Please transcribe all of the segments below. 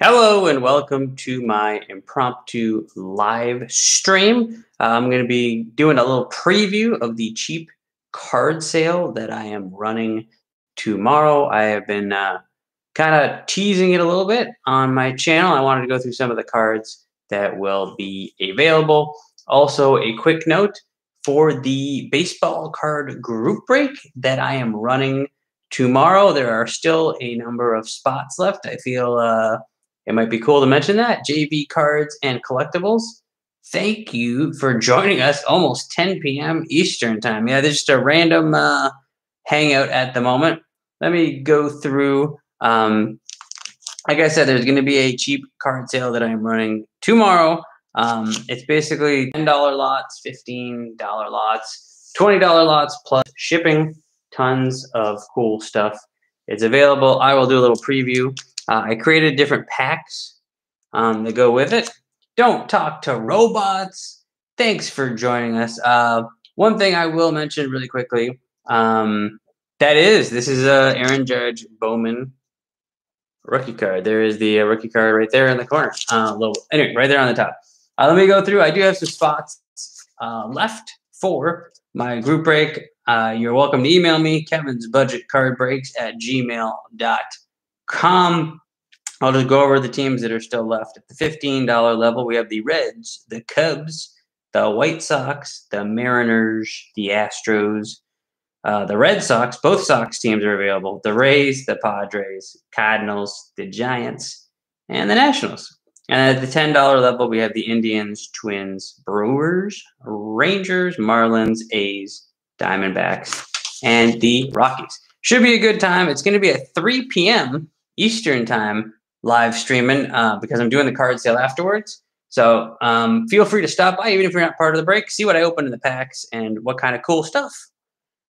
Hello and welcome to my impromptu live stream. Uh, I'm going to be doing a little preview of the cheap card sale that I am running tomorrow. I have been uh, kind of teasing it a little bit on my channel. I wanted to go through some of the cards that will be available. Also, a quick note for the baseball card group break that I am running tomorrow. There are still a number of spots left. I feel uh, it might be cool to mention that. JV Cards and Collectibles. Thank you for joining us almost 10 p.m. Eastern Time. Yeah, there's just a random uh, hangout at the moment. Let me go through. Um, like I said, there's going to be a cheap card sale that I'm running tomorrow. Um, it's basically $10 lots, $15 lots, $20 lots plus shipping. Tons of cool stuff. It's available. I will do a little preview. Uh, I created different packs um, that go with it. Don't talk to robots. Thanks for joining us. Uh, one thing I will mention really quickly. Um, that is, this is uh, Aaron Judge Bowman rookie card. There is the uh, rookie card right there in the corner. Uh, little, anyway, right there on the top. Uh, let me go through. I do have some spots uh, left for my group break. Uh, you're welcome to email me, Kevin's budget card breaks at gmail.com com. I'll just go over the teams that are still left. At the $15 level, we have the Reds, the Cubs, the White Sox, the Mariners, the Astros, uh, the Red Sox. Both Sox teams are available. The Rays, the Padres, Cardinals, the Giants, and the Nationals. And at the $10 level, we have the Indians, Twins, Brewers, Rangers, Marlins, A's, Diamondbacks, and the Rockies. Should be a good time. It's going to be at 3 p.m. Eastern time live streaming uh, because I'm doing the card sale afterwards. So um, feel free to stop by, even if you're not part of the break, see what I open in the packs and what kind of cool stuff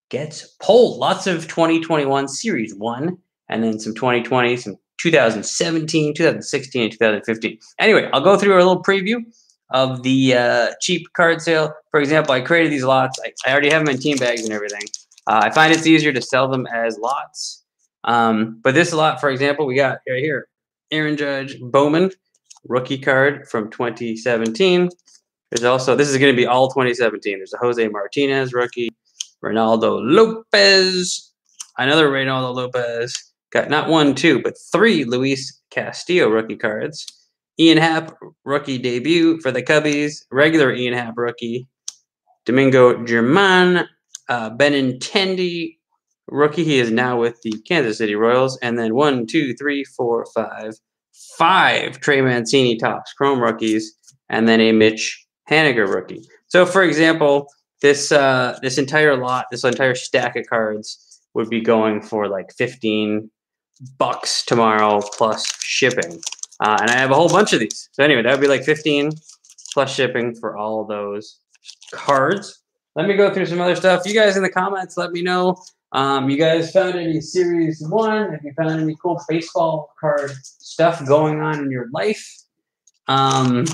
gets pulled. Lots of 2021 Series 1, and then some 2020, some 2017, 2016, and 2015. Anyway, I'll go through a little preview of the uh, cheap card sale. For example, I created these lots. I, I already have them in team bags and everything. Uh, I find it's easier to sell them as lots um, but this lot, for example, we got right here Aaron Judge Bowman, rookie card from 2017. There's also, this is going to be all 2017. There's a Jose Martinez rookie, Reynaldo Lopez, another Reynaldo Lopez. Got not one, two, but three Luis Castillo rookie cards. Ian Happ rookie debut for the Cubbies, regular Ian Happ rookie. Domingo German, uh, Benintendi rookie. He is now with the Kansas City Royals. And then one, two, three, four, five, five Trey Mancini Topps Chrome rookies, and then a Mitch Haniger rookie. So, for example, this uh, this entire lot, this entire stack of cards would be going for like fifteen bucks tomorrow plus shipping. Uh, and I have a whole bunch of these. So anyway, that would be like fifteen plus shipping for all those cards. Let me go through some other stuff. You guys in the comments, let me know um, you guys found any Series 1? Have you found any cool baseball card stuff going on in your life? Um,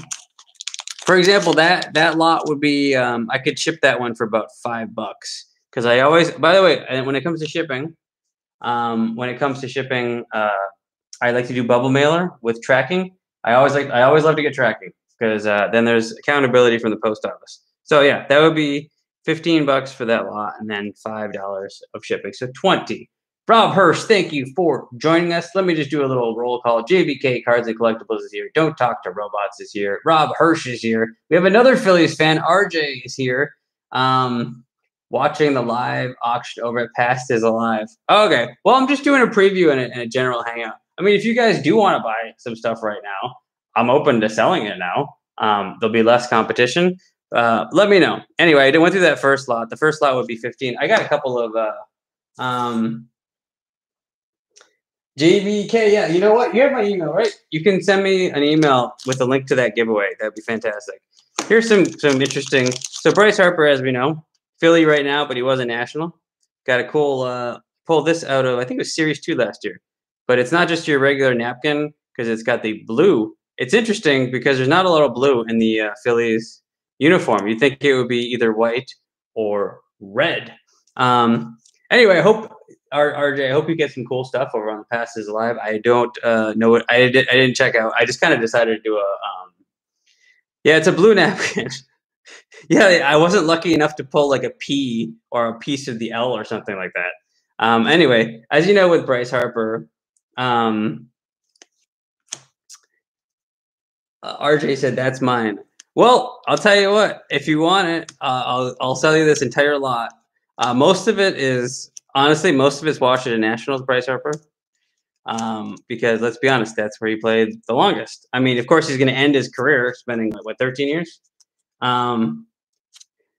for example, that that lot would be um, I could ship that one for about five bucks because I always. By the way, when it comes to shipping, um, when it comes to shipping, uh, I like to do bubble mailer with tracking. I always like I always love to get tracking because uh, then there's accountability from the post office. So yeah, that would be 15 bucks for that lot and then $5 of shipping. So 20. Rob Hirsch, thank you for joining us. Let me just do a little roll call. JVK Cards and Collectibles is here. Don't Talk to Robots is here. Rob Hirsch is here. We have another Phillies fan. RJ is here. Um, watching the live auction over at Past is Alive. Okay. Well, I'm just doing a preview and a, and a general hangout. I mean, if you guys do want to buy some stuff right now, I'm open to selling it now. Um, there'll be less competition. Uh, let me know. Anyway, I went through that first lot. The first lot would be 15. I got a couple of uh, um, JVK. Yeah, you know what? You have my email, right? You can send me an email with a link to that giveaway. That'd be fantastic. Here's some some interesting. So Bryce Harper, as we know, Philly right now, but he was a national. Got a cool uh, pull this out of I think it was Series Two last year, but it's not just your regular napkin because it's got the blue. It's interesting because there's not a lot of blue in the uh, Phillies uniform. You think it would be either white or red. Um, anyway, I hope RJ, I hope you get some cool stuff over on the Passes Live. I don't uh, know what I did. I didn't check out. I just kind of decided to do a. Um, yeah, it's a blue napkin. yeah, I wasn't lucky enough to pull like a P or a piece of the L or something like that. Um, anyway, as you know, with Bryce Harper, um, uh, RJ said that's mine. Well, I'll tell you what. If you want it, uh, I'll I'll sell you this entire lot. Uh, most of it is honestly, most of it's Washington Nationals. Bryce Harper, um, because let's be honest, that's where he played the longest. I mean, of course, he's going to end his career spending what 13 years. Um,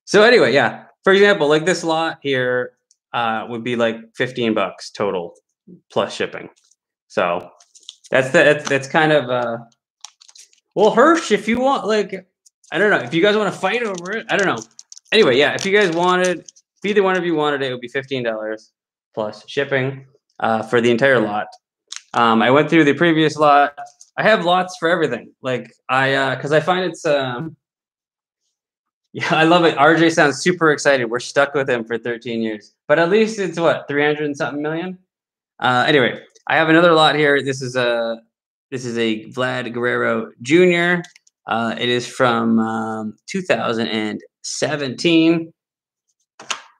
so anyway, yeah. For example, like this lot here uh, would be like 15 bucks total plus shipping. So that's the that's, that's kind of uh well Hirsch, if you want like I don't know, if you guys want to fight over it, I don't know. Anyway, yeah, if you guys wanted if either one of you wanted it, it would be fifteen dollars plus shipping uh, for the entire lot. Um, I went through the previous lot. I have lots for everything. Like I uh because I find it's um yeah, I love it. RJ sounds super excited. We're stuck with him for 13 years, but at least it's what 300 and something million. Uh, anyway, I have another lot here. This is a this is a Vlad Guerrero Jr. Uh, it is from um, 2017.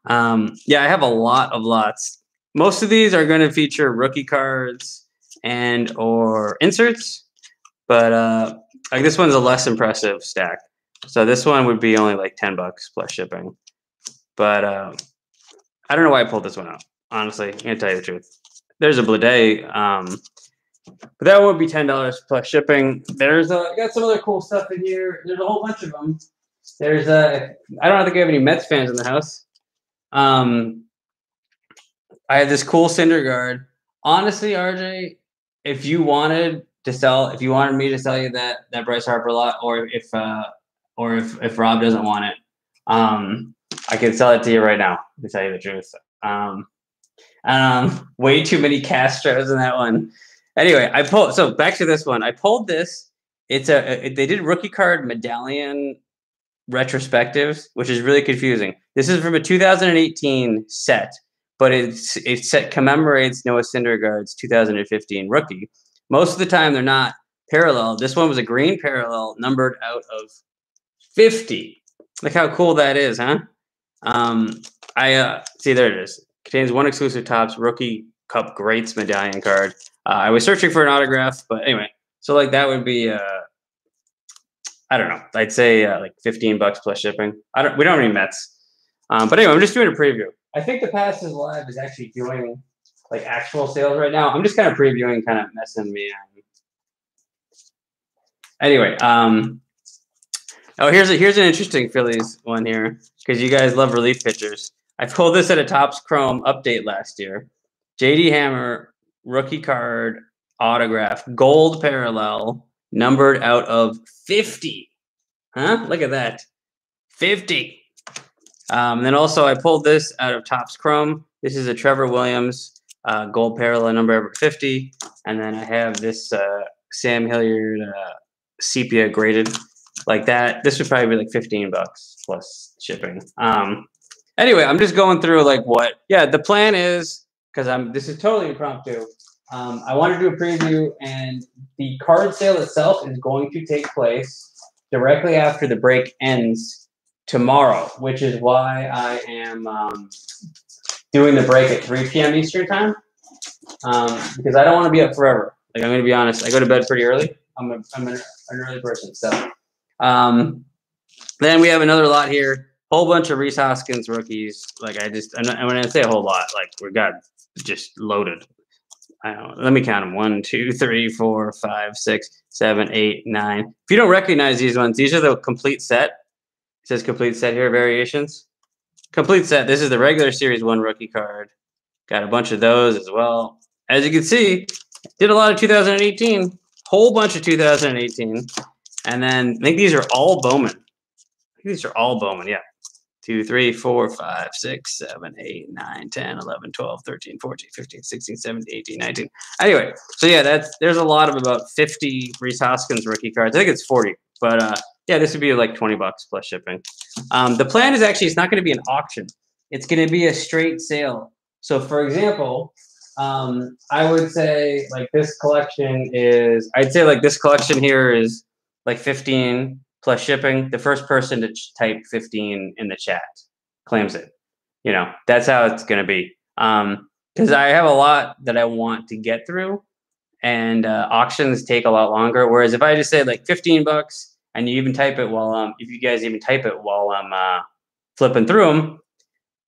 Um, yeah, I have a lot of lots. Most of these are going to feature rookie cards and or inserts, but uh, like this one's a less impressive stack. So this one would be only like 10 bucks plus shipping. But uh, I don't know why I pulled this one out. Honestly, I can't tell you the truth. There's a Blade, um, but that would be ten dollars plus shipping. There's uh, got some other cool stuff in here. There's a whole bunch of them. There's a I don't think I have any Mets fans in the house. Um, I have this cool Syndergaard. Honestly, RJ, if you wanted to sell, if you wanted me to sell you that that Bryce Harper lot, or if uh, or if if Rob doesn't want it, um, I can sell it to you right now. To tell you the truth, um, um, way too many Castros in that one. Anyway, I pulled. So back to this one. I pulled this. It's a. They did rookie card medallion retrospectives, which is really confusing. This is from a 2018 set, but it's it set commemorates Noah Syndergaard's 2015 rookie. Most of the time, they're not parallel. This one was a green parallel, numbered out of 50. Look how cool that is, huh? Um, I uh, see there it is. Contains one exclusive Topps rookie cup greats medallion card. Uh, I was searching for an autograph, but anyway, so like that would be uh, I don't know. I'd say uh, like 15 bucks plus shipping. I don't. We don't have any Mets. Um, but anyway, I'm just doing a preview. I think the Passes Live is actually doing like actual sales right now. I'm just kind of previewing, kind of messing me. Anyway, um, oh here's a here's an interesting Phillies one here because you guys love relief pitchers. I pulled this at a Topps Chrome update last year. JD Hammer rookie card autograph, gold parallel, numbered out of 50. Huh? Look at that. 50. Um, then also, I pulled this out of Topps Chrome. This is a Trevor Williams uh, gold parallel number 50. And then I have this uh, Sam Hilliard uh, sepia graded like that. This would probably be like 15 bucks plus shipping. Um, anyway, I'm just going through like what, yeah, the plan is because I'm, this is totally impromptu. Um, I want to do a preview, and the card sale itself is going to take place directly after the break ends tomorrow, which is why I am um, doing the break at 3 p.m. Eastern time um, because I don't want to be up forever. Like I'm going to be honest, I go to bed pretty early. I'm, a, I'm an, an early person, so. Um, then we have another lot here. Whole bunch of Rhys Hoskins rookies. Like I just, and when I say a whole lot, like we got just loaded I don't let me count them. One, two, three, four, five, six, seven, eight, nine. If you don't recognize these ones, these are the complete set. It says complete set here, variations. Complete set. This is the regular series one rookie card. Got a bunch of those as well. As you can see, did a lot of 2018, whole bunch of 2018. And then I think these are all Bowman. these are all Bowman, yeah. 2, 3, 4, 5, 6, 7, 8, 9, 10, 11, 12, 13, 14, 15, 16, 17, 18, 19. Anyway, so yeah, that's there's a lot of about 50 Rhys Hoskins rookie cards. I think it's 40, but uh, yeah, this would be like 20 bucks plus shipping. Um, the plan is actually it's not going to be an auction. It's going to be a straight sale So, for example, um, I would say like this collection is, I'd say like this collection here is like 15 plus shipping. The first person to type 15 in the chat claims it. You know, that's how it's going to be. Um, because I have a lot that I want to get through, and uh, auctions take a lot longer. Whereas if I just say like 15 bucks, and you even type it while um, if you guys even type it while I'm uh, flipping through them,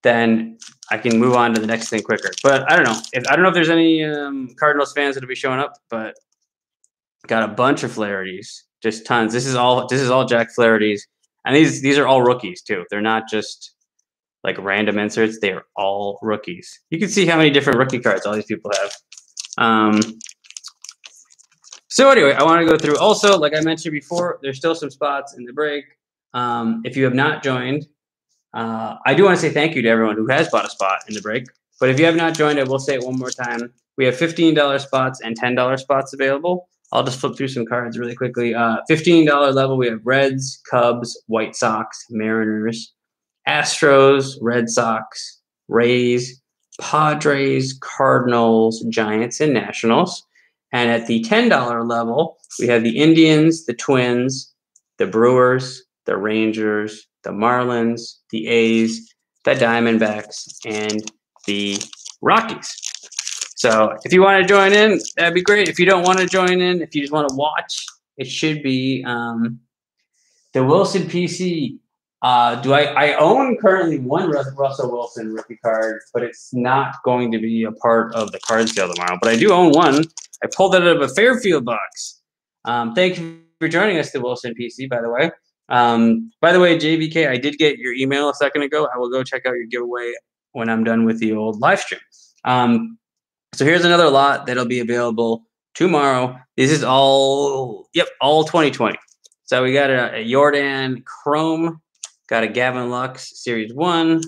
then I can move on to the next thing quicker. But I don't know if I don't know if there's any um, Cardinals fans that'll be showing up, but got a bunch of Flaherty's, just tons. This is all this is all Jack Flaherty's, and these these are all rookies too. They're not just like random inserts. They are all rookies. You can see how many different rookie cards all these people have. Um, so anyway, I want to go through. Also, like I mentioned before, there's still some spots in the break. Um, if you have not joined, uh, I do want to say thank you to everyone who has bought a spot in the break. But if you have not joined, I will say it one more time. We have $15 spots and $10 spots available. I'll just flip through some cards really quickly. Uh, $15 level, we have Reds, Cubs, White Sox, Mariners, Astros, Red Sox, Rays, Padres, Cardinals, Giants, and Nationals. And at the $10 level, we have the Indians, the Twins, the Brewers, the Rangers, the Marlins, the A's, the Diamondbacks, and the Rockies. So if you want to join in, that'd be great. If you don't want to join in, if you just want to watch, it should be um, the Wilson PC uh, do I, I own currently one Russell Wilson rookie card, but it's not going to be a part of the card sale tomorrow. But I do own one. I pulled it out of a Fairfield box. Um, thank you for joining us, the Wilson PC, by the way. Um, by the way, JVK, I did get your email a second ago. I will go check out your giveaway when I'm done with the old live stream. Um, so here's another lot that'll be available tomorrow. This is all, yep, all 2020. So we got a, a Jordan Chrome Got a Gavin Lux Series 1,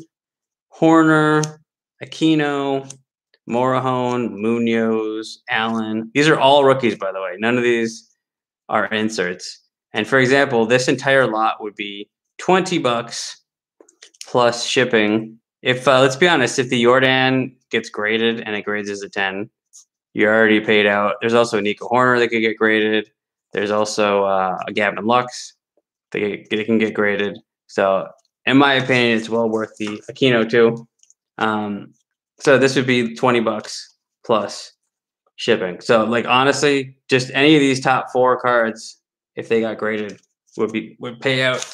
Hoerner, Aquino, Morejon, Munoz, Allen. These are all rookies, by the way. None of these are inserts. And for example, this entire lot would be 20 bucks plus shipping. If uh, let's be honest, if the Jordan gets graded and it grades as a 10, you're already paid out. There's also a Nico Hoerner that could get graded. There's also uh, a Gavin Lux. They, they can get graded. So, in my opinion, it's well worth the Aquino too. Um, so this would be twenty bucks plus shipping. So, like honestly, just any of these top four cards, if they got graded, would be would pay out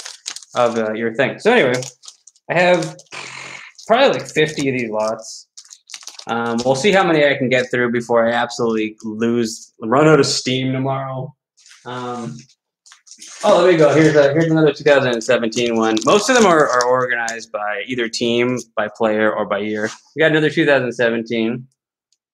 of uh, your thing. So anyway, I have probably like fifty of these lots. Um, we'll see how many I can get through before I absolutely lose, run out of steam tomorrow. Um, Oh, there we go. Here's a, here's another 2017 one. Most of them are, are organized by either team, by player, or by year. We got another 2017.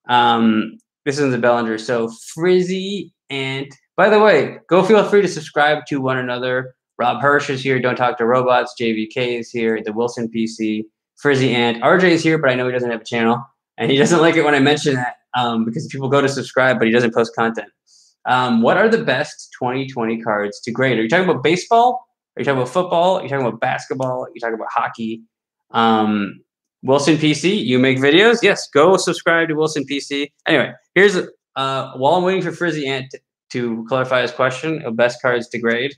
Um, this is the Bellinger. So Frizzy and by the way, go feel free to subscribe to one another. Rob Hirsch is here. Don't talk to robots. JVK is here. The Wilson PC. Frizzy and RJ is here, but I know he doesn't have a channel, and he doesn't like it when I mention that um, because people go to subscribe, but he doesn't post content. Um, what are the best 2020 cards to grade? Are you talking about baseball? Are you talking about football? Are you talking about basketball? Are you talking about hockey? Um, Wilson PC, you make videos? Yes, go subscribe to Wilson PC. Anyway, here's uh, while I'm waiting for Frizzy Ant to clarify his question of best cards to grade.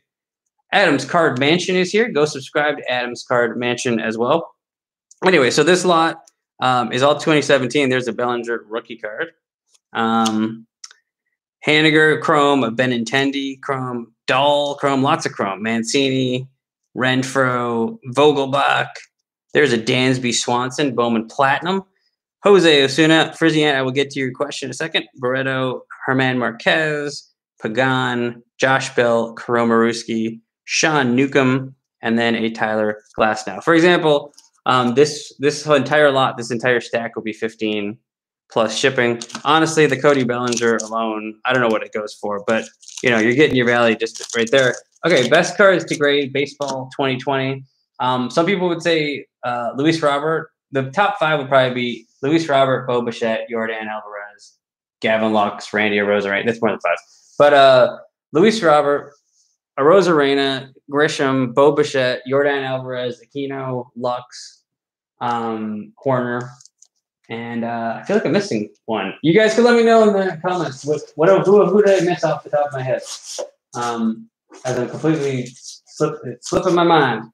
Adams Card Mansion is here. Go subscribe to Adams Card Mansion as well. Anyway, so this lot um, is all 2017. There's a Bellinger rookie card. Um, Haniger, Chrome, a Benintendi, Chrome, Dahl, Chrome, lots of Chrome, Mancini, Renfroe, Vogelbach. There's a Dansby Swanson, Bowman Platinum. Jose Osuna, Frizian, I will get to your question in a second. Barreto, German Marquez, Pagan, Josh Bell, Koromaruski, Sean Newcomb, and then a Tyler Glasnow. For example, um, this this entire lot, this entire stack will be 15 plus shipping. Honestly, the Cody Bellinger alone, I don't know what it goes for, but you know, you're getting your value just right there. Okay, best cards to grade baseball 2020. Um, some people would say uh, Luis Robert. The top five would probably be Luis Robert, Bo Bichette, Yordan Alvarez, Gavin Lux, Randy Arozarena. That's more than five. But uh, Luis Robert, Arozarena, Grisham, Bo Bichette, Yordan Alvarez, Aquino, Lux, um, And uh, I feel like I'm missing one. You guys can let me know in the comments what, what who, who did I miss off the top of my head? Um, as I'm completely slip, slipping my mind.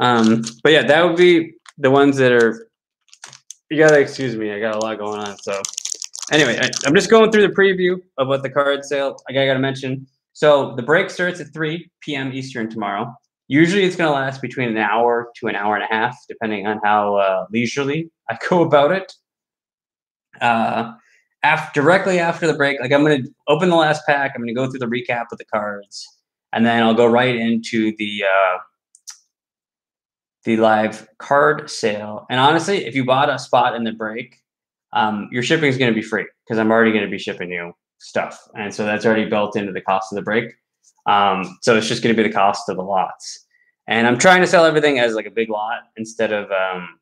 Um, but yeah, that would be the ones that are. You gotta excuse me. I got a lot going on. So anyway, I, am just going through the preview of what the card sale. I gotta mention. So the break starts at 3 p.m. Eastern tomorrow. Usually, it's going to last between an hour to an hour and a half, depending on how uh, leisurely I go about it. Uh, after directly after the break, like I'm going to open the last pack. I'm going to go through the recap of the cards, and then I'll go right into the uh, the live card sale. And honestly, if you bought a spot in the break, um, your shipping is going to be free because I'm already going to be shipping you stuff, and so that's already built into the cost of the break. Um, so it's just going to be the cost of the lots. And I'm trying to sell everything as like a big lot instead of, um,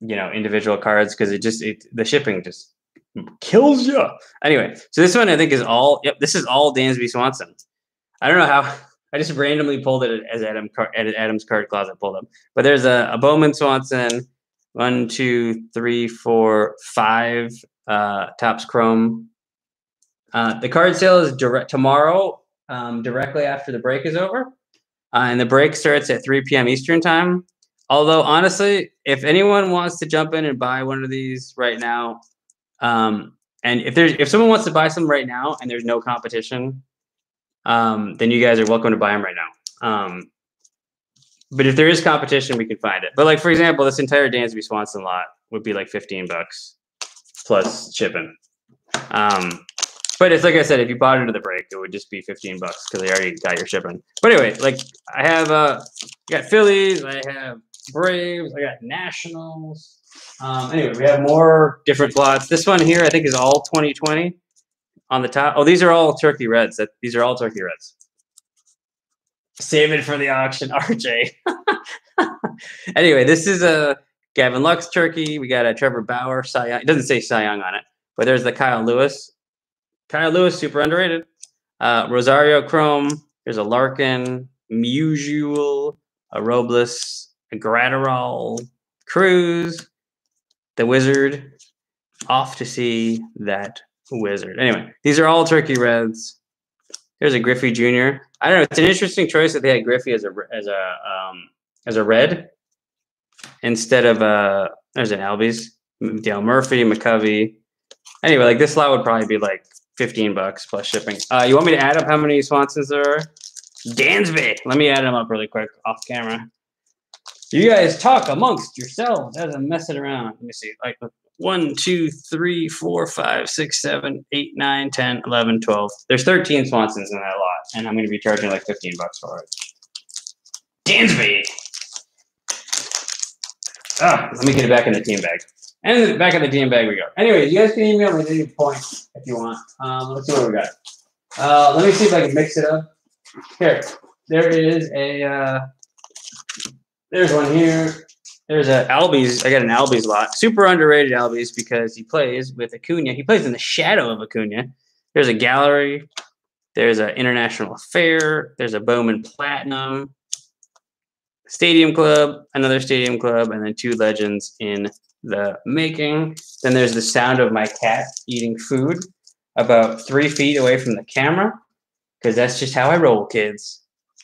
you know, individual cards because it just, it, the shipping just kills you. Anyway, so this one I think is all, yep, this is all Dansby Swanson. I don't know how, I just randomly pulled it as Adam Adam's card closet pulled up. But there's a, a Bowman Swanson, one, two, three, four, five uh, Topps Chrome. Uh, the card sale is direct tomorrow um, directly after the break is over. Uh, and the break starts at 3 p.m. Eastern time. Although, honestly, if anyone wants to jump in and buy one of these right now, um, and if there's if someone wants to buy some right now and there's no competition, um, then you guys are welcome to buy them right now. Um, but if there is competition, we can find it. But like for example, this entire Dansby Swanson lot would be like 15 bucks plus shipping. Um, but it's like I said, if you bought into the break, it would just be 15 bucks because they already got your shipping. But anyway, like I have uh I got Phillies, I have Braves, I got Nationals. Um, anyway, we have more different lots. This one here, I think, is all 2020 on the top. Oh, these are all turkey reds. That these are all turkey reds. Save it for the auction, RJ. anyway, this is a Gavin Lux turkey. We got a Trevor Bauer Cy Young. It doesn't say Cy Young on it, but there's the Kyle Lewis Kyle Lewis, super underrated. Uh, Rosario Chrome. There's a Larkin, Musial, a Robles, a Graterol, Cruz, the Wizard. Off to see that Wizard. Anyway, these are all Turkey Reds. There's a Griffey Jr. I don't know. It's an interesting choice that they had Griffey as a as a um, as a red instead of uh there's an Albies, Dale Murphy, McCovey. Anyway, like this lot would probably be like 15 bucks plus shipping. Uh, you want me to add up how many Swansons there are? Dansby. Let me add them up really quick off camera. You guys talk amongst yourselves as I'm messing around. Let me see. Like one, two, three, four, five, six, seven, eight, nine, 10, 11, 12. There's 13 Swansons in that lot, and I'm going to be charging like 15 bucks for it. Dansby. Ah, let me get it back in the team bag. And back at the team bag we go. Anyway, you guys can email me at any point if you want. Um, let's see what we got. Uh, let me see if I can mix it up. Here, there is a. Uh, there's one here. There's a Albies. I got an Albies lot. Super underrated Albies because he plays with Acuna. He plays in the shadow of Acuna. There's a gallery. There's an international affair. There's a Bowman Platinum. Stadium Club, another Stadium Club, and then two legends in the making. Then there's the sound of my cat eating food about three feet away from the camera, because that's just how I roll, kids.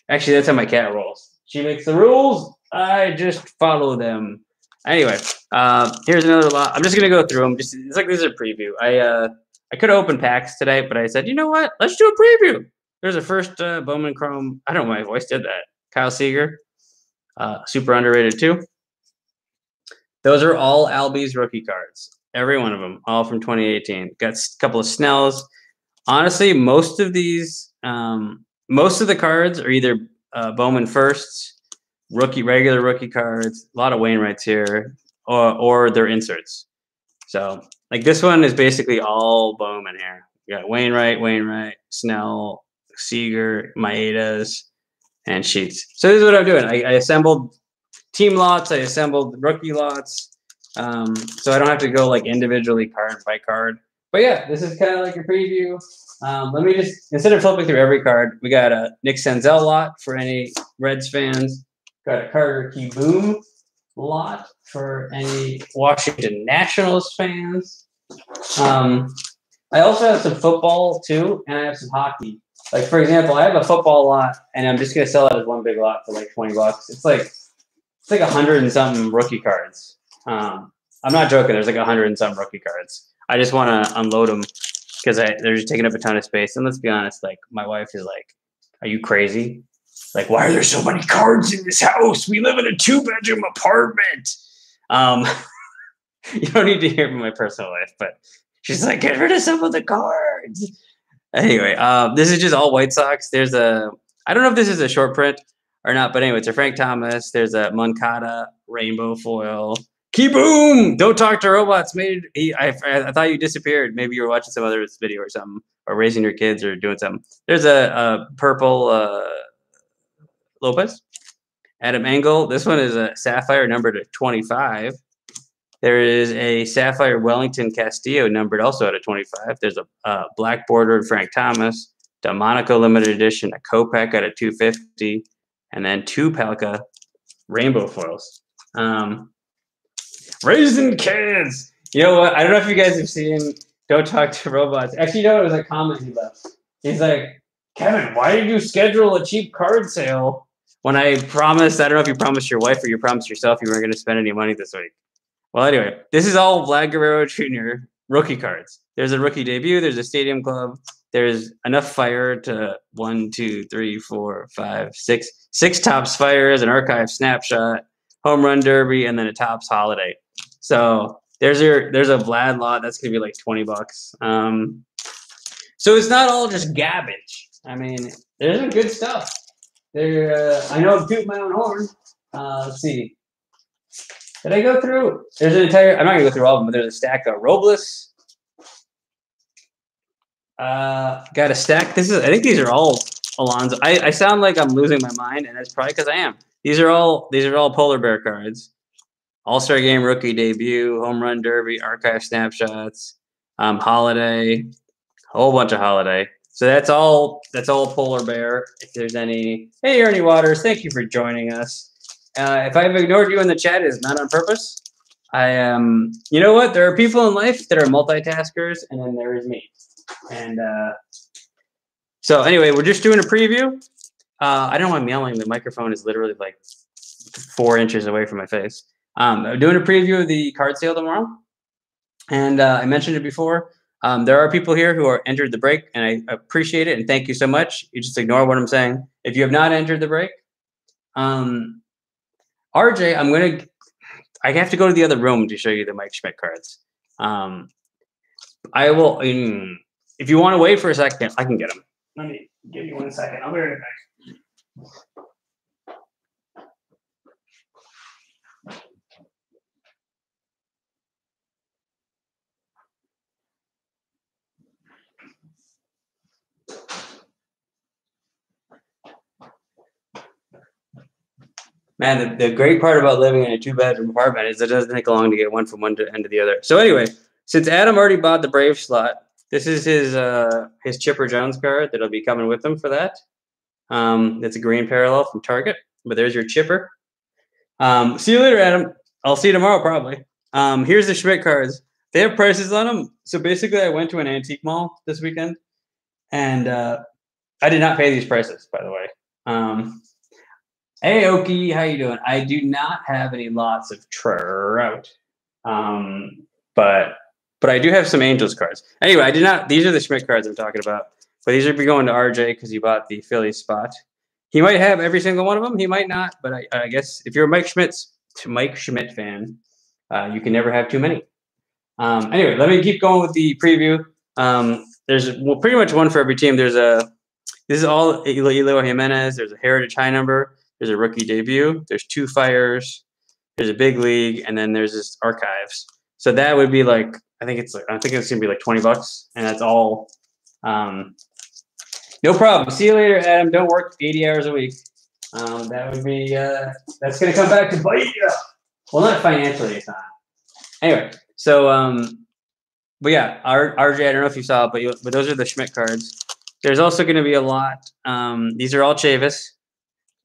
Actually, that's how my cat rolls. She makes the rules. I just follow them. Anyway, uh, here's another lot. I'm just gonna go through them. Just it's like this is a preview. I uh, I could open packs today, but I said, you know what? Let's do a preview. There's a first uh, Bowman Chrome. I don't know why my voice did that. Kyle Seager, uh, super underrated too. Those are all Albies rookie cards. Every one of them, all from 2018. Got a couple of Snells. Honestly, most of these, um, most of the cards are either uh, Bowman firsts, rookie, regular rookie cards. A lot of Wainwrights here, or or they're inserts. So, like this one is basically all Bowman here. Got Wainwright, Wainwright, Snell, Seager, Maedas, and Sheets. So this is what I'm doing. I, I assembled team lots. I assembled rookie lots. Um, so I don't have to go like individually card by card. But yeah, this is kind of like a preview. Um, let me just, instead of flipping through every card, we got a Nick Senzel lot for any Reds fans. Got a Carter Kieboom lot for any Washington Nationals fans. Um, I also have some football too, and I have some hockey. Like for example, I have a football lot, and I'm just gonna sell it as one big lot for like twenty bucks. It's like it's like a hundred and something rookie cards. Um, I'm not joking. There's like a hundred and some rookie cards. I just want to unload them because they're just taking up a ton of space. And let's be honest, like my wife is like, "Are you crazy? Like, why are there so many cards in this house? We live in a two bedroom apartment." Um, you don't need to hear my personal life, but she's like, "Get rid of some of the cards." Anyway, um, this is just all White Sox. There's a I don't know if this is a short print or not, but anyway, it's a Frank Thomas. There's a Moncada rainbow foil. Kieboom! Don't talk to robots. Made he, I, I thought you disappeared. Maybe you were watching some other video or something, or raising your kids or doing something. There's a, a purple uh, Lopez, Adam Engel. This one is a sapphire numbered at 25. There is a sapphire Wellington Castillo numbered also at a 25. There's a, a black bordered Frank Thomas, Delmonico limited edition, a Kopech at a 250, and then two Palka rainbow foils. Um, raising kids. You know what? I don't know if you guys have seen Don't Talk to Robots. Actually, you know, it was a comment he left. He's like, Kevin, why did you schedule a cheap card sale when I promised? I don't know if you promised your wife or you promised yourself you weren't going to spend any money this week. Well, anyway, this is all Vlad Guerrero Jr. rookie cards. There's a rookie debut. There's a stadium club. There's enough fire to one, two, three, four, five, six, six Topps fires, an archive snapshot, home run derby, and then a Topps holiday. So there's your there's a Vlad lot that's gonna be like twenty bucks. Um, so it's not all just garbage. I mean, there's some good stuff. There, uh, I know I'm tooting my own horn. Uh, let's see. Did I go through? There's an entire. I'm not gonna go through all of them, but there's a stack of Robles. Uh, got a stack. This is. I think these are all Alonso. I, I sound like I'm losing my mind, and that's probably because I am. These are all. These are all polar bear cards. All Star Game rookie debut, home run derby, archive snapshots, um, holiday, whole bunch of holiday. So that's all. That's all polar bear. If there's any, hey Ernie Waters, thank you for joining us. Uh, if I've ignored you in the chat, it's not on purpose. I am. Um, you know what? There are people in life that are multitaskers, and then there is me. And uh, so anyway, we're just doing a preview. Uh, I don't want yelling. The microphone is literally like four inches away from my face. Um, I'm doing a preview of the card sale tomorrow. And uh, I mentioned it before. Um, there are people here who are entered the break, and I appreciate it and thank you so much. You just ignore what I'm saying. If you have not entered the break, um, RJ, I'm gonna. I have to go to the other room to show you the Mike Schmidt cards. Um, I will. Um, if you want to wait for a second, I can get them. Let me give you one second. I'll be right back. Man, the, the great part about living in a two bedroom apartment is it doesn't take long to get one from one to end to the other. So anyway, since Adam already bought the Brave slot, this is his uh his Chipper Jones card that'll be coming with him for that. Um, it's a green parallel from Target, but there's your Chipper. Um, see you later, Adam. I'll see you tomorrow probably. Um, here's the Schmidt cards. They have prices on them. So basically, I went to an antique mall this weekend, and uh, I did not pay these prices, by the way. Um, Hey Oki, how you doing? I do not have any lots of trout, um, but but I do have some Angels cards. Anyway, I did not. These are the Schmidt cards I'm talking about. But these are going to RJ because he bought the Philly spot. He might have every single one of them. He might not. But I, I guess if you're a Mike Schmidt's Mike Schmidt fan, uh, you can never have too many. Um, anyway, let me keep going with the preview. Um, there's well, pretty much one for every team. There's a this is all Eloy Jimenez. There's a Heritage High number. There's a rookie debut. There's two fires. There's a big league, and then there's this archives. So that would be like I think it's like I think it's gonna be like twenty bucks, and that's all. Um, no problem. See you later, Adam. Don't work eighty hours a week. Um, that would be uh, that's gonna come back to bite you. Well, not financially, it's not. Anyway, so um, but yeah, RJ, I don't know if you saw it, but you, but those are the Schmidt cards. There's also going to be a lot. Um, these are all Chavis.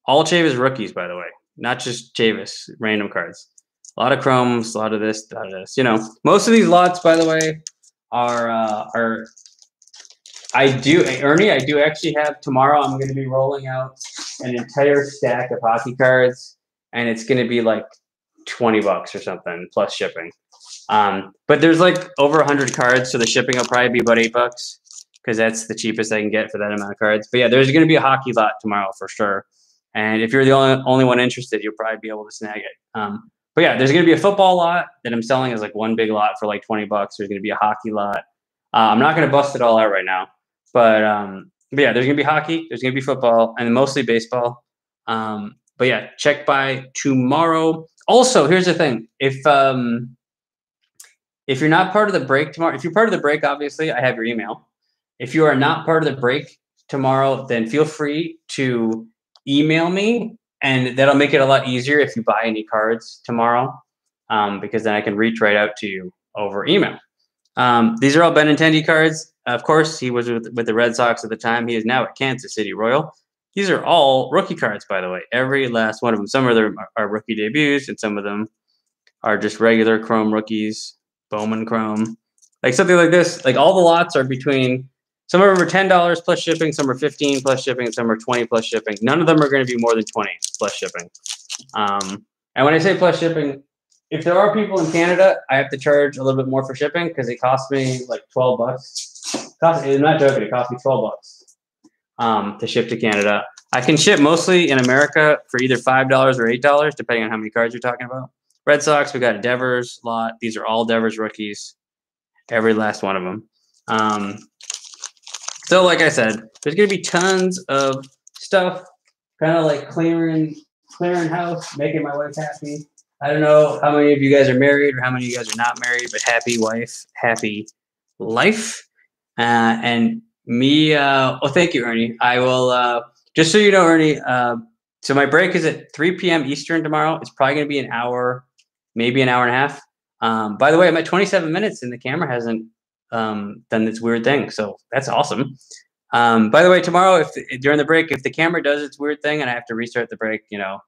All Chavis rookies, by the way, not just Chavis random cards. A lot of chromes, a lot of this, a lot of this. You know, most of these lots, by the way, are uh, are. I do, Ernie. I do actually have tomorrow. I'm going to be rolling out an entire stack of hockey cards, and it's going to be like twenty bucks or something plus shipping. Um, but there's like over hundred cards, so the shipping will probably be about eight bucks because that's the cheapest I can get for that amount of cards. But yeah, there's going to be a hockey lot tomorrow for sure. And if you're the only only one interested, you'll probably be able to snag it. Um, but yeah, there's going to be a football lot that I'm selling as like one big lot for like 20 bucks. There's going to be a hockey lot. Uh, I'm not going to bust it all out right now, but um, but yeah, there's going to be hockey. There's going to be football and mostly baseball. Um, but yeah, check by tomorrow. Also, here's the thing: if um, if you're not part of the break tomorrow, if you're part of the break, obviously I have your email. If you are not part of the break tomorrow, then feel free to email me, and that'll make it a lot easier if you buy any cards tomorrow, um, because then I can reach right out to you over email. Um, these are all Benintendi cards. Of course, he was with, with the Red Sox at the time. He is now at Kansas City Royal. These are all rookie cards, by the way. Every last one of them. Some of them are rookie debuts, and some of them are just regular Chrome rookies. Bowman Chrome, like something like this. Like all the lots are between some of them are ten dollars plus shipping, some are fifteen plus shipping, some are twenty plus shipping. None of them are going to be more than twenty plus shipping. Um, and when I say plus shipping, if there are people in Canada, I have to charge a little bit more for shipping because it costs me like twelve bucks. Cost, I'm not joking; it costs me twelve bucks um, to ship to Canada. I can ship mostly in America for either five dollars or eight dollars, depending on how many cards you're talking about. Red Sox, we got a Devers lot. These are all Devers rookies, every last one of them. Um, so, like I said, there's going to be tons of stuff, kind of like clearing, clearing house, making my wife happy. I don't know how many of you guys are married or how many of you guys are not married, but happy wife, happy life. Uh, and me, uh, oh, thank you, Ernie. I will, uh, just so you know, Ernie, uh, so my break is at 3 p.m. Eastern tomorrow. It's probably going to be an hour maybe an hour and a half. Um, by the way, I'm at 27 minutes and the camera hasn't um, done this weird thing. So that's awesome. Um, by the way, tomorrow, if during the break, if the camera does its weird thing and I have to restart the break, you know,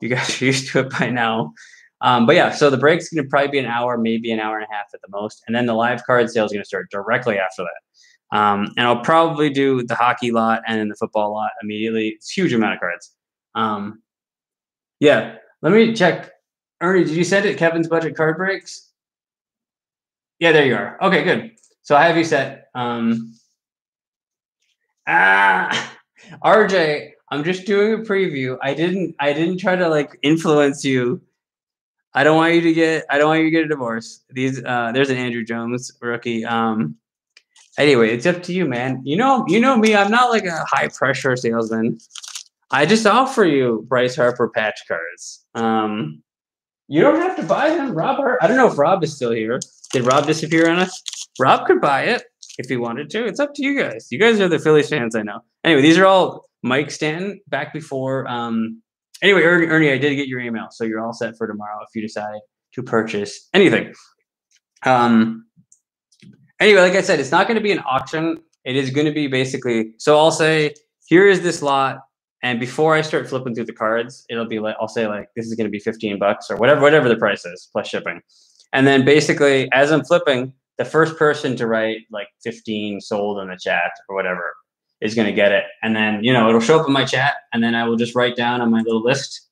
you guys are used to it by now. Um, but yeah, so the break's going to probably be an hour, maybe an hour and a half at the most. And then the live card sale is going to start directly after that. Um, and I'll probably do the hockey lot and then the football lot immediately. It's huge amount of cards. Um, yeah, let me check Ernie, did you send it Kevin's budget card breaks? Yeah, there you are. Okay, good. So I have you set. Um, ah, RJ, I'm just doing a preview. I didn't. I didn't try to like influence you. I don't want you to get. I don't want you to get a divorce. These. Uh, there's an Andruw Jones rookie. Um. Anyway, it's up to you, man. You know. You know me. I'm not like a high pressure salesman. I just offer you Bryce Harper patch cards. Um. You don't have to buy them. Rob, I don't know if Rob is still here. Did Rob disappear on us? Rob could buy it if he wanted to. It's up to you guys. You guys are the Phillies fans, I know. Anyway, these are all Mike Stanton back before. Um, anyway, Ernie, Ernie, I did get your email, so you're all set for tomorrow if you decide to purchase anything. Um, anyway, like I said, it's not going to be an auction. It is going to be basically. So I'll say, here is this lot. And before I start flipping through the cards, it'll be like I'll say like this is going to be 15 bucks or whatever whatever the price is plus shipping. And then basically as I'm flipping, the first person to write like 15 sold in the chat or whatever is going to get it. And then, you know, it'll show up in my chat and then I will just write down on my little list.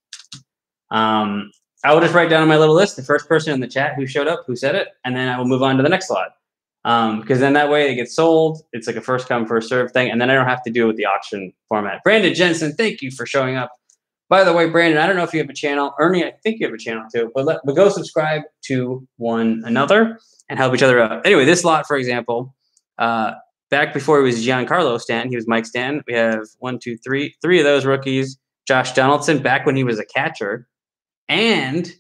Um, I will just write down on my little list the first person in the chat who showed up, who said it, and then I will move on to the next slot um, because then that way it gets sold. It's like a first come first serve thing, and then I don't have to do it with the auction format. Brandon Jensen, thank you for showing up. By the way, Brandon, I don't know if you have a channel. Ernie, I think you have a channel too, but let, but go subscribe to one another and help each other out. Anyway, this lot, for example, uh, back before he was Giancarlo Stan, he was Mike Stan. We have one, two, three, three of those rookies. Josh Donaldson, back when he was a catcher, and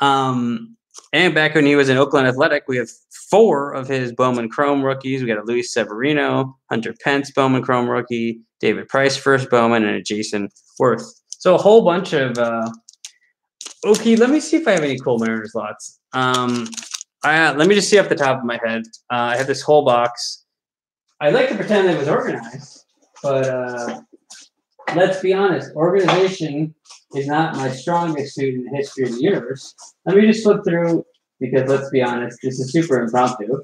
um, and back when he was in Oakland Athletic, we have four of his Bowman Chrome rookies. We got a Luis Severino, Hunter Pence Bowman Chrome rookie, David Price first Bowman, and a Jayson Werth. So a whole bunch of. Uh, okay, let me see if I have any cool Mariners lots. Um, I, let me just see off the top of my head. Uh, I have this whole box. I like to pretend it was organized, but uh, let's be honest, organization is not my strongest suit in the history of the universe. Let me just flip through because let's be honest, this is super impromptu.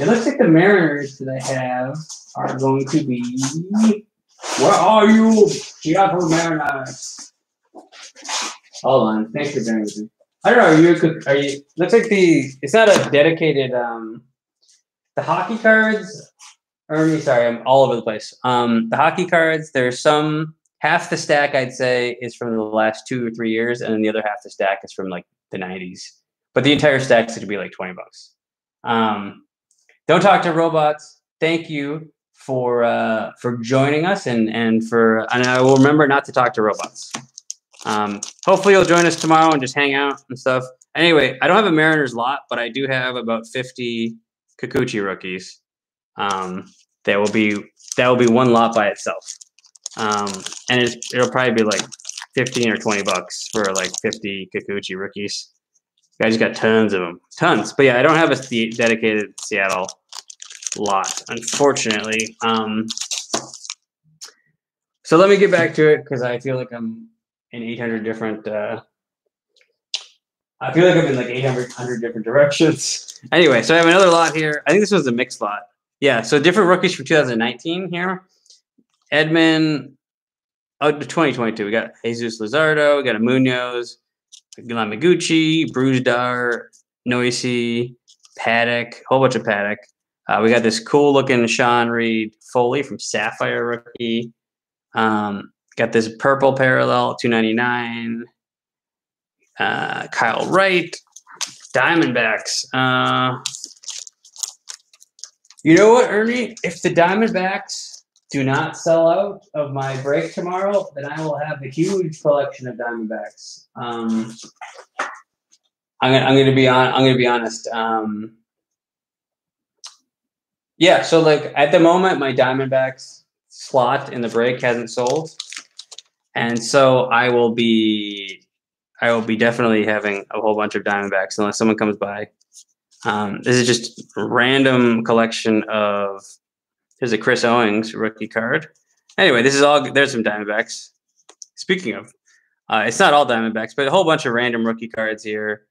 It looks like the Mariners that I have are going to be. Where are you, Seattle Mariners? Hold on. Thanks for bearing with me. I don't know. Are you? Are you? Looks like the. It's not a dedicated. Um, the hockey cards. Or me, sorry, I'm all over the place. Um, the hockey cards. There's some. Half the stack, I'd say, is from the last two or three years, and then the other half the stack is from like the '90s. But the entire stack's going to be like 20 bucks. Um, don't talk to robots. Thank you for uh, for joining us and and for and I will remember not to talk to robots. Um, hopefully you'll join us tomorrow and just hang out and stuff. Anyway, I don't have a Mariners lot, but I do have about 50 Kikuchi rookies. Um, that will be that will be one lot by itself. Um, and it'll probably be like 15 or 20 bucks for like 50 Kikuchi rookies. I just got tons of them, tons. But yeah, I don't have a dedicated Seattle lot, unfortunately. Um, so let me get back to it because I feel like I'm in 800 different. Uh, I feel like I'm in like 800 different directions. Anyway, so I have another lot here. I think this was a mixed lot. Yeah, so different rookies from 2019 here. Edman, oh, 2022. We got Jesus Luzardo, we got a Munoz, Yamaguchi, Brusdar, Neuse, Paddock, whole bunch of Paddock. Uh, we got this cool looking Sean Reed Foley from Sapphire rookie. Um, got this purple parallel, 299. Uh, Kyle Wright, Diamondbacks. Uh, you know what, Ernie? If the Diamondbacks do not sell out of my break tomorrow, then I will have a huge collection of Diamondbacks. Um, I'm gonna, I'm gonna be on. I'm gonna be honest. Um, yeah, so like at the moment, my Diamondbacks slot in the break hasn't sold, and so I will be, I will be definitely having a whole bunch of Diamondbacks unless someone comes by. Um, this is just random collection of. There's a Chris Owings rookie card. Anyway, this is all. There's some Diamondbacks. Speaking of, uh, it's not all Diamondbacks, but a whole bunch of random rookie cards here.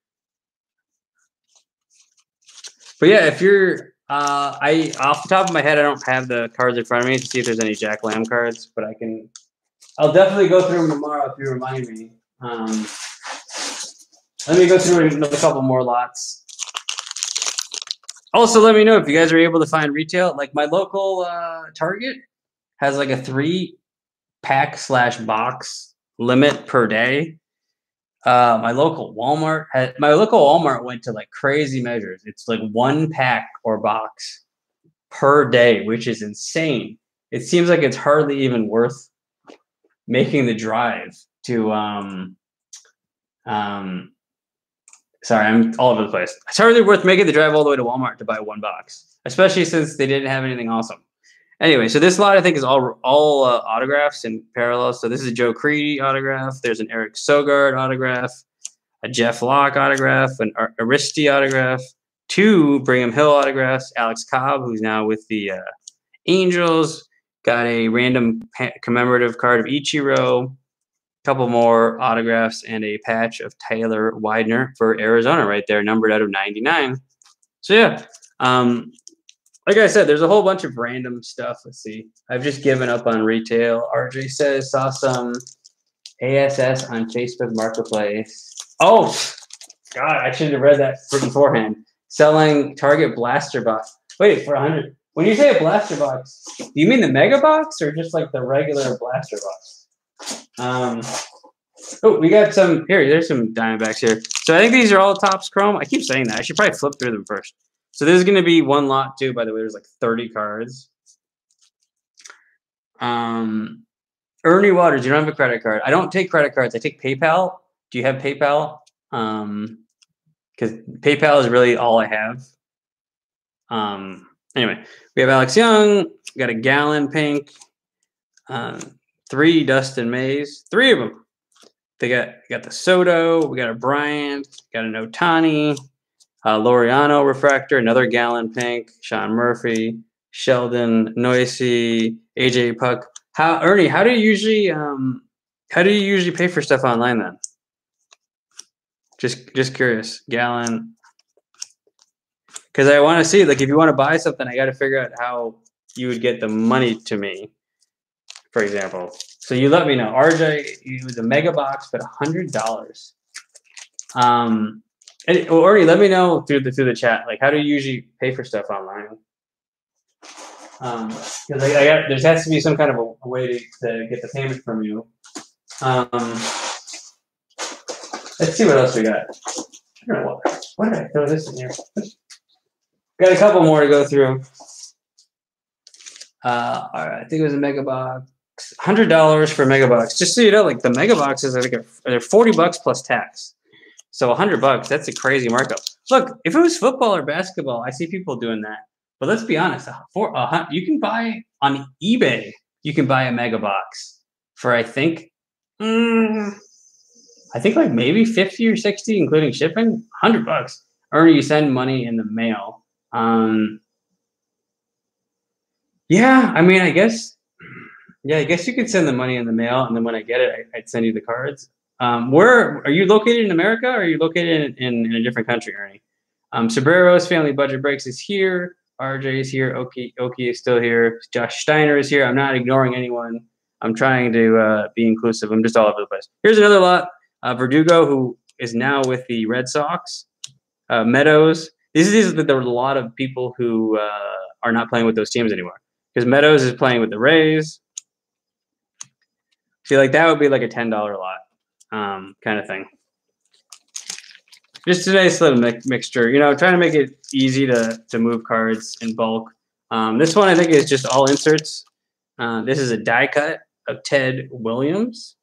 But yeah, if you're uh, I off the top of my head, I don't have the cards in front of me to see if there's any Jack Lamb cards, but I can. I'll definitely go through them tomorrow if you remind me. Um, let me go through another couple more lots. Also, let me know if you guys are able to find retail. Like my local uh, Target has like a three pack slash box limit per day. Uh, my local Walmart had my local Walmart went to like crazy measures. It's like one pack or box per day, which is insane. It seems like it's hardly even worth making the drive to um um sorry, I'm all over the place. It's hardly worth making the drive all the way to Walmart to buy one box, especially since they didn't have anything awesome. Anyway, so this lot I think is all all uh, autographs in parallel. So this is a Joe Crede autograph. There's an Eric Sogard autograph, a Jeff Locke autograph, an Ar- Aristi autograph, two Brigham Hill autographs. Alex Cobb, who's now with the uh, Angels, got a random pa- commemorative card of Ichiro. A couple more autographs and a patch of Taylor Widener for Arizona right there, numbered out of 99. So yeah, um, like I said, there's a whole bunch of random stuff. Let's see. I've just given up on retail. RJ says saw some ASS on Facebook Marketplace. Oh, God, I should have read that beforehand. Selling Target blaster box. Wait, for 100. When you say a blaster box, do you mean the mega box or just like the regular blaster box? Um, oh, we got some here. There's some Diamondbacks here. So I think these are all Topps Chrome. I keep saying that. I should probably flip through them first. So this is going to be one lot too. By the way, there's like 30 cards. Um, Ernie Waters, you don't have a credit card. I don't take credit cards. I take PayPal. Do you have PayPal? Um, because PayPal is really all I have. Um, anyway, we have Alex Young. We got a Gallen Pink. Um, three Dustin Mays. Three of them. They got got the Soto. We got a Bryant. Got an Ohtani. Uh, Laureano refractor, another Gallen pink, Sean Murphy, Sheldon Neuse, AJ Puk. How Ernie? How do you usually um? How do you usually pay for stuff online then? Just just curious, Gallon. Because I want to see like if you want to buy something, I got to figure out how you would get the money to me. For example, so you let me know. RJ, it was a mega box, but a hundred dollars. Um, and, well, Ernie, let me know through the through the chat. Like, how do you usually pay for stuff online? Um, because I, I got there has to be some kind of a, a way to, to get the payment from you. Um, let's see what else we got. I don't know what. Why did I throw this in here? Got a couple more to go through. Uh, all right, I think it was a mega box. Hundred dollars for mega box. Just so you know, like the mega boxes, I think are, they're forty bucks plus tax. So a hundred bucks, that's a crazy markup. Look, if it was football or basketball, I see people doing that. But let's be honest, for you can buy on eBay, you can buy a mega box for I think, mm, I think like maybe fifty or sixty, including shipping, hundred bucks. Or you send money in the mail. Um, yeah, I mean, I guess, yeah, I guess you could send the money in the mail, and then when I get it, I, would send you the cards. Um, where are you located in America, or are you located in, in, in a different country, Ernie? Um, Sobrero's family budget breaks is here. RJ is here. Oki Oki is still here. Josh Steiner is here. I'm not ignoring anyone. I'm trying to uh, be inclusive. I'm just all over the place. Here's another lot. Uh, Verdugo, who is now with the Red Sox. Uh, Meadows. These are there are a lot of people who uh, are not playing with those teams anymore because Meadows is playing with the Rays. See, like that would be like a ten dollar lot, um, kind of thing. Just nice little mi mixture. You know, trying to make it easy to to move cards in bulk. Um, this one I think is just all inserts. Uh, this is a die cut of Ted Williams.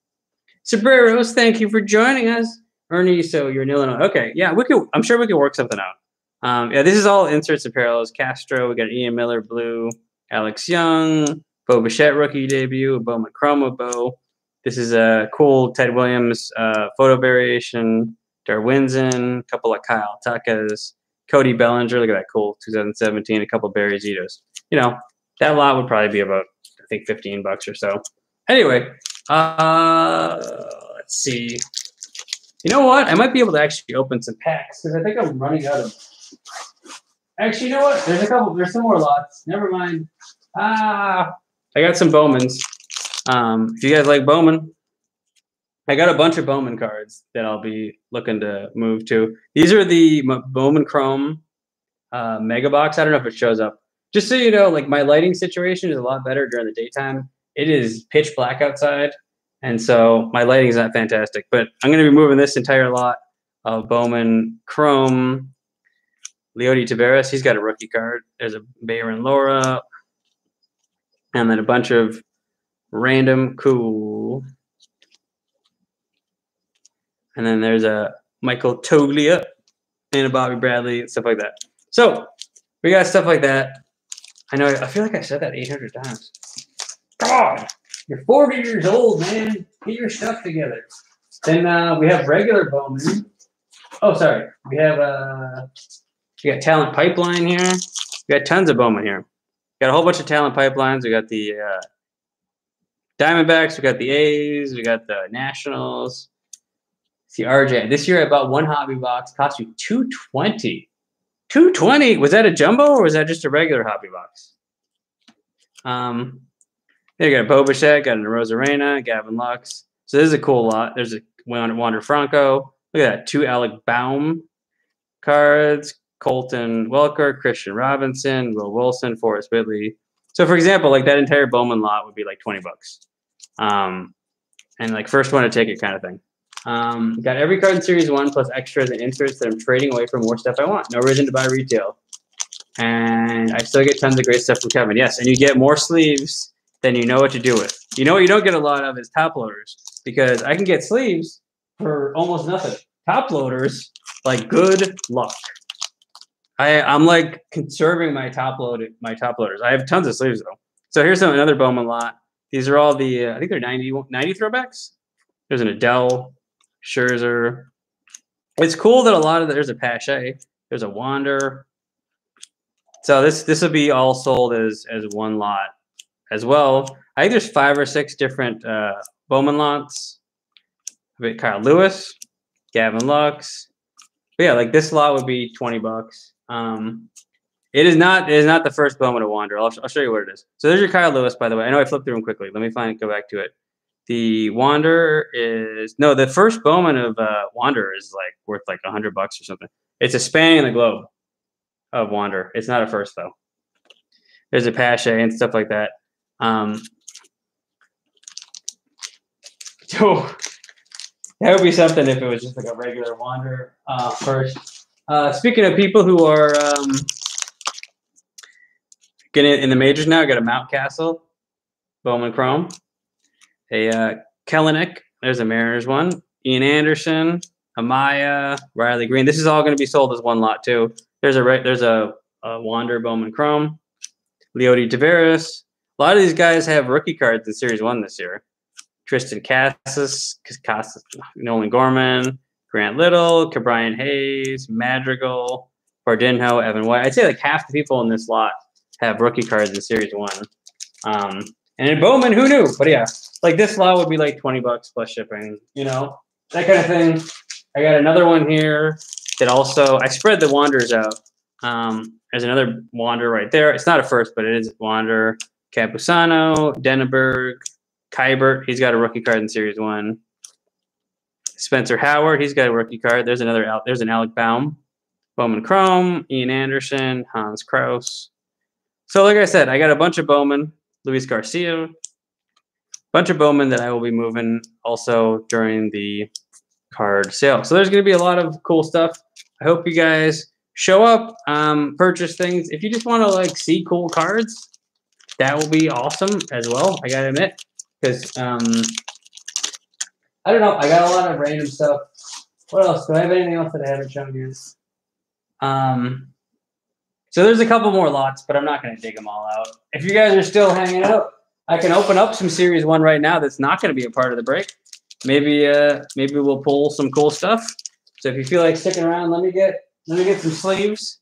Sobreros, thank you for joining us. Ernie, so you're in Illinois. Okay, yeah, we could. I'm sure we could work something out. Um, yeah, this is all inserts and parallels. Castro, we got Ian Miller, blue. Alex Young, Bo Bichette rookie debut, Bo McChroma Bo. This is a cool Ted Williams uh, photo variation. Darwinzon, a couple of Kyle Tuckers, Cody Bellinger. Look at that cool 2017. A couple of Barry Zitos. You know that lot would probably be about I think 15 bucks or so. Anyway, uh, let's see. You know what? I might be able to actually open some packs because I think I'm running out of Actually, you know what? There's a couple. There's some more lots. Never mind. Ah, I got some Bowmans. Um, if you guys like Bowman, I got a bunch of Bowman cards that I'll be looking to move to. These are the Bowman Chrome uh, Mega Box. I don't know if it shows up. Just so you know, like my lighting situation is a lot better during the daytime. It is pitch black outside, and so my lighting is not fantastic. But I'm going to be moving this entire lot of Bowman Chrome Leody Taveras, he's got a rookie card. There's a Bayron Lora, and then a bunch of random cool. And then there's a Michael Toglia and a Bobby Bradley, stuff like that. So we got stuff like that. I know, I feel like I said that 800 times. God, you're 40 years old, man. Get your stuff together. Then uh, we have regular Bowman. Oh, sorry. We have uh, we got talent pipeline here. We got tons of Bowman here. We got a whole bunch of talent pipelines. We got the uh, Diamondbacks. We got the A's. We got the Nationals. See RJ. This year I bought one hobby box. Cost twenty. Two twenty. Was that a jumbo or was that just a regular hobby box? Um, there you got Bo Bichette, got a Arozarena, Gavin Lux. So this is a cool lot. There's a Wander Franco. Look at that. Two Alec Bohm cards. Colton Welker, Kristian Robinson, Will Wilson, Forrest Whitley. So, for example, like that entire Bowman lot would be like 20 bucks. Um, and like first one to take it kind of thing. Um, got every card in Series 1 plus extras and inserts that I'm trading away for more stuff I want. No reason to buy retail. And I still get tons of great stuff from Kevin. Yes, and you get more sleeves than you know what to do with. You know what you don't get a lot of is top loaders because I can get sleeves for almost nothing. Top loaders, like good luck. I I'm like conserving my top load my top loaders. I have tons of sleeves though. So here's some, another Bowman lot. These are all the uh, I think they're 90, 90 throwbacks. There's an Adell, Scherzer. It's cool that a lot of the, there's a Pache, there's a Wander. So this this will be all sold as as one lot as well. I think there's five or six different uh, Bowman lots. Kyle Lewis, Gavin Lux. But yeah, like this lot would be 20 bucks. Um, it is not it is not the first Bowman to wander. I'll, I'll show you what it is. So there's your Kyle Lewis, by the way. I know I flipped through him quickly. Let me find go back to it. The Wander is no, the first Bowman of uh, Wander is like worth like a hundred bucks or something. It's a spanning the globe of Wander. It's not a first though. There's a Pache and stuff like that. Um, so that would be something if it was just like a regular Wander uh, first. Uh, speaking of people who are um, getting in the majors now, got a Mount Mountcastle, Bowman Chrome a uh, Kelenic. There's a Mariners one. Ian Anderson, Amaya, Riley Greene. This is all going to be sold as one lot too. There's a there's a, a Wander Bowman Chrome, Leody Taveras. A lot of these guys have rookie cards in Series One this year. Triston Casas, Casas, Nolan Gorman, Grant Little, Ke'Bryan Hayes, Madrigal, Bardinho, Evan White. I'd say like half the people in this lot have rookie cards in Series One. Um, and in Bowman, who knew? But yeah, like this lot would be like 20 bucks plus shipping, you know, that kind of thing. I got another one here that also, I spread the Wanders out. Um, there's another Wander right there. It's not a first, but it is Wander. Campusano, Denneberg, Keibert. He's got a rookie card in Series 1. Spencer Howard. He's got a rookie card. There's another, there's an Alec Bohm, Bowman Chrome, Ian Anderson, Hans Crouse. So like I said, I got a bunch of Bowman. Luis Garcia, bunch of Bowman that I will be moving also during the card sale. So there's going to be a lot of cool stuff. I hope you guys show up, um, purchase things. If you just want to like see cool cards, that will be awesome as well. I gotta admit, because um, I don't know. I got a lot of random stuff. What else? Do I have anything else that I haven't shown you? Um, so there's a couple more lots, but I'm not going to dig them all out. If you guys are still hanging out, I can open up some series one right now that's not going to be a part of the break. Maybe uh maybe we'll pull some cool stuff. So if you feel like sticking around, let me get let me get some sleeves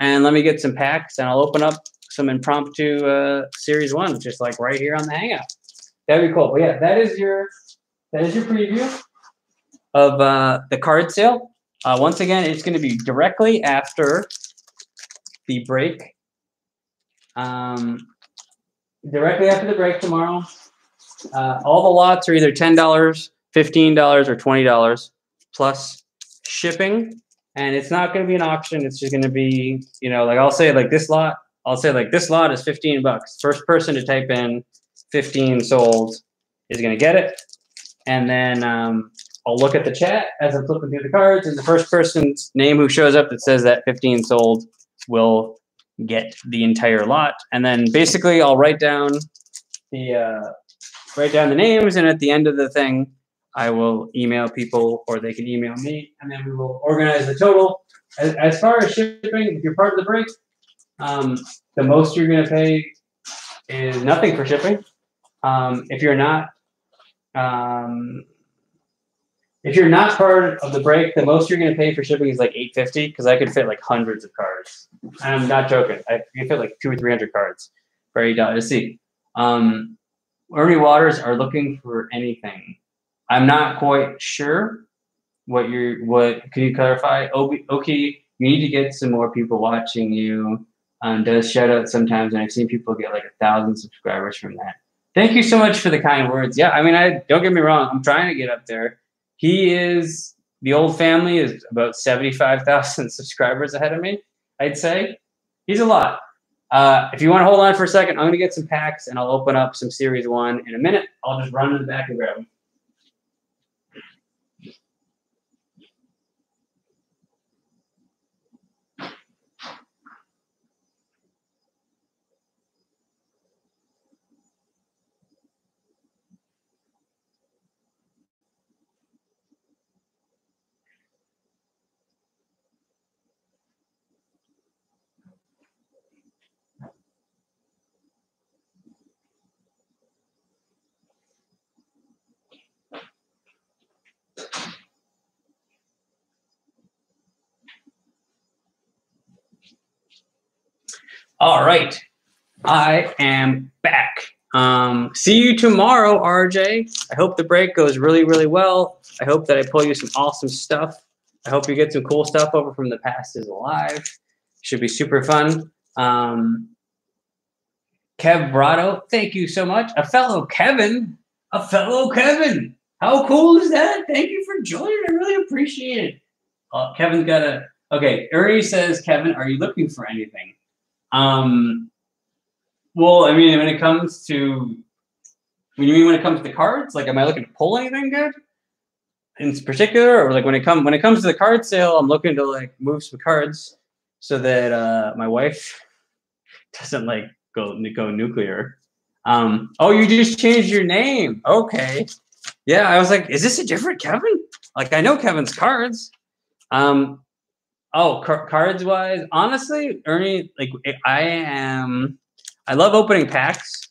and let me get some packs and I'll open up some impromptu uh series one just like right here on the hangout. That'd be cool. But yeah, that is your that is your preview of uh the card sale. Uh, once again, it's going to be directly after the break. Um, directly after the break tomorrow. Uh, all the lots are either ten dollars, fifteen dollars, or twenty dollars plus shipping. And it's not going to be an auction. It's just going to be, you know, like I'll say, like this lot. I'll say, like this lot is fifteen bucks. First person to type in fifteen sold is going to get it. And then um, I'll look at the chat as I'm flipping through the cards, and the first person's name who shows up that says that fifteen sold will get the entire lot. And then basically I'll write down the uh, write down the names, and at the end of the thing, I will email people or they can email me, and then we will organize the total. As, as far as shipping, if you're part of the break, um, the most you're going to pay is nothing for shipping. Um, if you're not, um, if you're not part of the break, the most you're going to pay for shipping is like eight fifty because I could fit like hundreds of cards. I'm not joking. I can fit like two or three hundred cards for eight dollars. See, um, Ernie Waters are looking for anything. I'm not quite sure what you're. What can you clarify? Okay, you need to get some more people watching you. Um, does shout out sometimes, and I've seen people get like a thousand subscribers from that. Thank you so much for the kind words. Yeah, I mean, I don't get me wrong. I'm trying to get up there he is the old family is about 75,000 subscribers ahead of me, I'd say. He's a lot. Uh, if you want to hold on for a second, I'm going to get some packs and I'll open up some Series 1 in a minute. I'll just run in the back and grab them. All right. I am back. Um, see you tomorrow, RJ. I hope the break goes really, really well. I hope that I pull you some awesome stuff. I hope you get some cool stuff over from the past is alive. Should be super fun. Um, Kev Brado, thank you so much. A fellow Kevin, a fellow Kevin. How cool is that? Thank you for joining. I really appreciate it. Uh, Kevin's got a okay. Ernie says, Kevin, are you looking for anything? Um, well, I mean, when it comes to, when you mean when it comes to the cards, like, am I looking to pull anything good in particular, or like when it come when it comes to the card sale, I'm looking to like move some cards so that uh, my wife doesn't like go go nuclear. Um, oh, you just changed your name. Okay. Yeah, I was like, is this a different Kevin? Like, I know Kevin's cards. Um, oh, car- cards wise, honestly, Ernie, like, I am I love opening packs.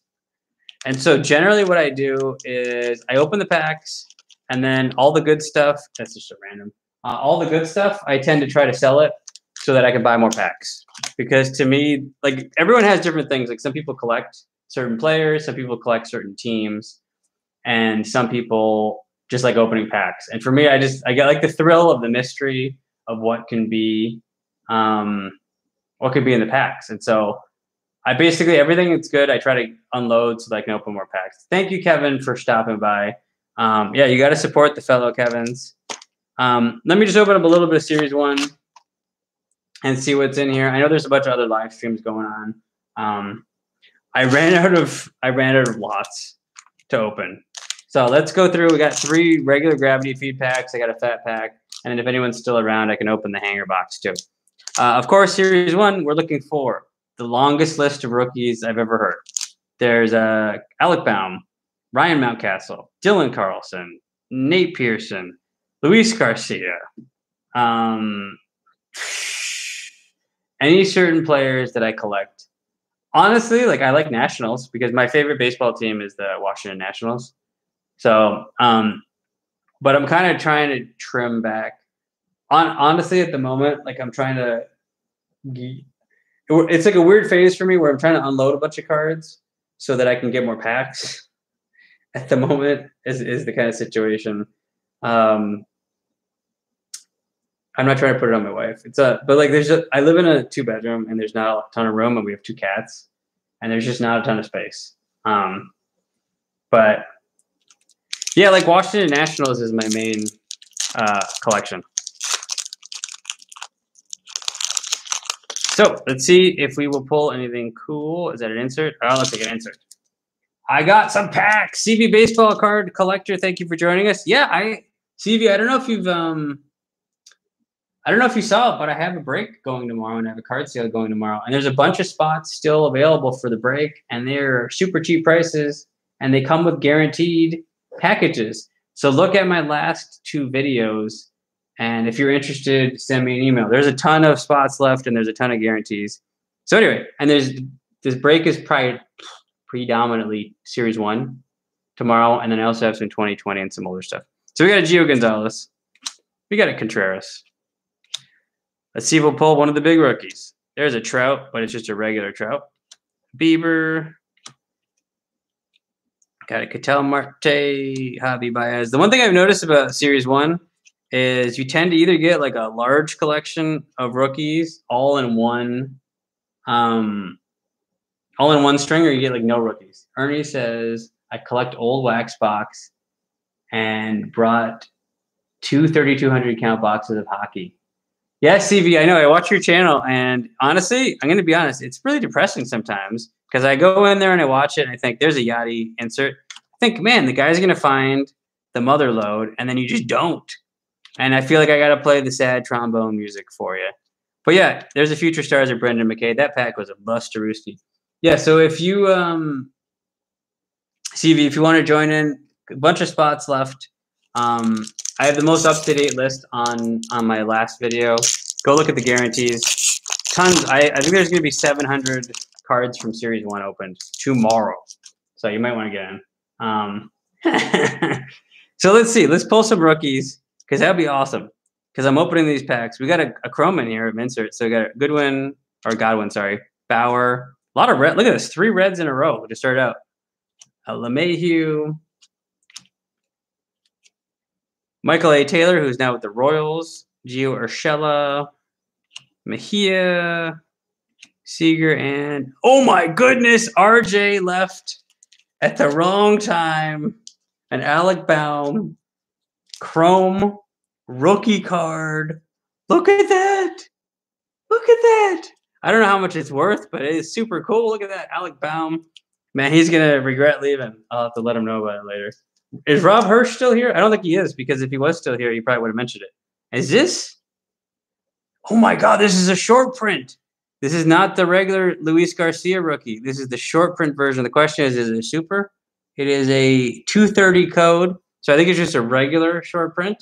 And so generally what I do is I open the packs and then all the good stuff, that's just a random, uh, all the good stuff, I tend to try to sell it so that I can buy more packs. Because to me, like everyone has different things. Like some people collect certain players, some people collect certain teams, and some people just like opening packs. And for me, I just, I get like the thrill of the mystery of what can be, um, what could be in the packs. And so I basically everything that's good. I try to unload so that I can open more packs. Thank you, Kevin, for stopping by. Um, yeah, you got to support the fellow Kevin's. Um, let me just open up a little bit of Series One and see what's in here. I know there's a bunch of other live streams going on. Um, I ran out of I ran out of lots to open. So let's go through. We got three regular gravity feed packs. I got a fat pack, and if anyone's still around, I can open the hanger box too. Uh, of course, Series One, we're looking for the longest list of rookies I've ever heard. There's uh, Alec Bohm, Ryan Mountcastle, Dylan Carlson, Nate Pearson, Luis Garcia. Um, any certain players that I collect. Honestly, like I like Nationals because my favorite baseball team is the Washington Nationals. So, um, but I'm kind of trying to trim back. On honestly, at the moment, like I'm trying to it's like a weird phase for me where I'm trying to unload a bunch of cards so that I can get more packs. At the moment, is is the kind of situation. Um, I'm not trying to put it on my wife. It's a but like there's a I live in a two bedroom and there's not a ton of room and we have two cats and there's just not a ton of space. Um, but yeah, like Washington Nationals is my main uh, collection. So let's see if we will pull anything cool. Is that an insert? Oh, looks like an insert. I got some packs. CV baseball card collector. Thank you for joining us. Yeah, I CV. I don't know if you've um, I don't know if you saw it, but I have a break going tomorrow and I have a card sale going tomorrow. And there's a bunch of spots still available for the break, and they're super cheap prices, and they come with guaranteed packages. So look at my last two videos and if you're interested, send me an email. There's a ton of spots left and there's a ton of guarantees. So anyway, and there's this break is probably predominantly series one tomorrow. And then I also have some 2020 and some older stuff. So we got a Gio Gonzalez. We got a Contreras. Let's see if we'll pull one of the big rookies. There's a Trout, but it's just a regular Trout. Bieber. Got a Ketel Marte, Javi Baez. The one thing I've noticed about Series 1 is you tend to either get like a large collection of rookies all in one um all in one string or you get like no rookies. Ernie says I collect old wax box and brought two 3200 count boxes of hockey. Yes, CV, I know. I watch your channel and honestly, I'm going to be honest, it's really depressing sometimes because I go in there and I watch it and I think there's a Yachty insert. I think, man, the guy's going to find the mother load and then you just don't and I feel like I got to play the sad trombone music for you. But yeah, there's a future stars of Brendan McKay. That pack was a busterooski. Yeah, so if you um CV, if you want to join in, a bunch of spots left. Um, I have the most up to date list on on my last video. Go look at the guarantees. Tons. I, I think there's going to be 700 cards from Series One opened tomorrow, so you might want to get in. Um, so let's see. Let's pull some rookies because that'd be awesome. Because I'm opening these packs. We got a, a chrome in here of insert. So we got Goodwin or Godwin, sorry, Bauer. A lot of red. Look at this, three reds in a row to start out. uh, Michael A. Taylor, who's now with the Royals, Gio Urshela, Mejia, Seager, and oh my goodness, RJ left at the wrong time. And Alec Bohm, Chrome, rookie card. Look at that. Look at that. I don't know how much it's worth, but it is super cool. Look at that. Alec Bohm. Man, he's going to regret leaving. I'll have to let him know about it later. Is Rob Hirsch still here? I don't think he is because if he was still here, he probably would have mentioned it. Is this? Oh my God, this is a short print. This is not the regular Luis Garcia rookie. This is the short print version. The question is, is it a super? It is a 230 code. So I think it's just a regular short print.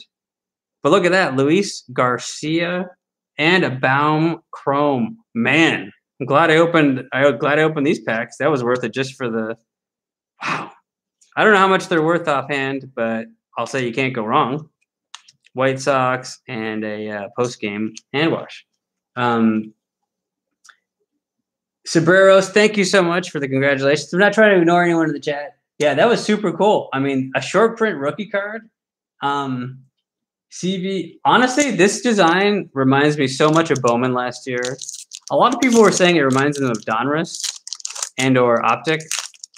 But look at that, Luis Garcia and a Bohm Chrome. Man, I'm glad I opened. I glad I opened these packs. That was worth it just for the. Wow, I don't know how much they're worth offhand, but I'll say you can't go wrong. White Sox and a uh, post game hand wash. Um, Sabreros, thank you so much for the congratulations. I'm not trying to ignore anyone in the chat. Yeah, that was super cool. I mean, a short print rookie card. Um, CV, honestly, this design reminds me so much of Bowman last year. A lot of people were saying it reminds them of Donruss and or Optic.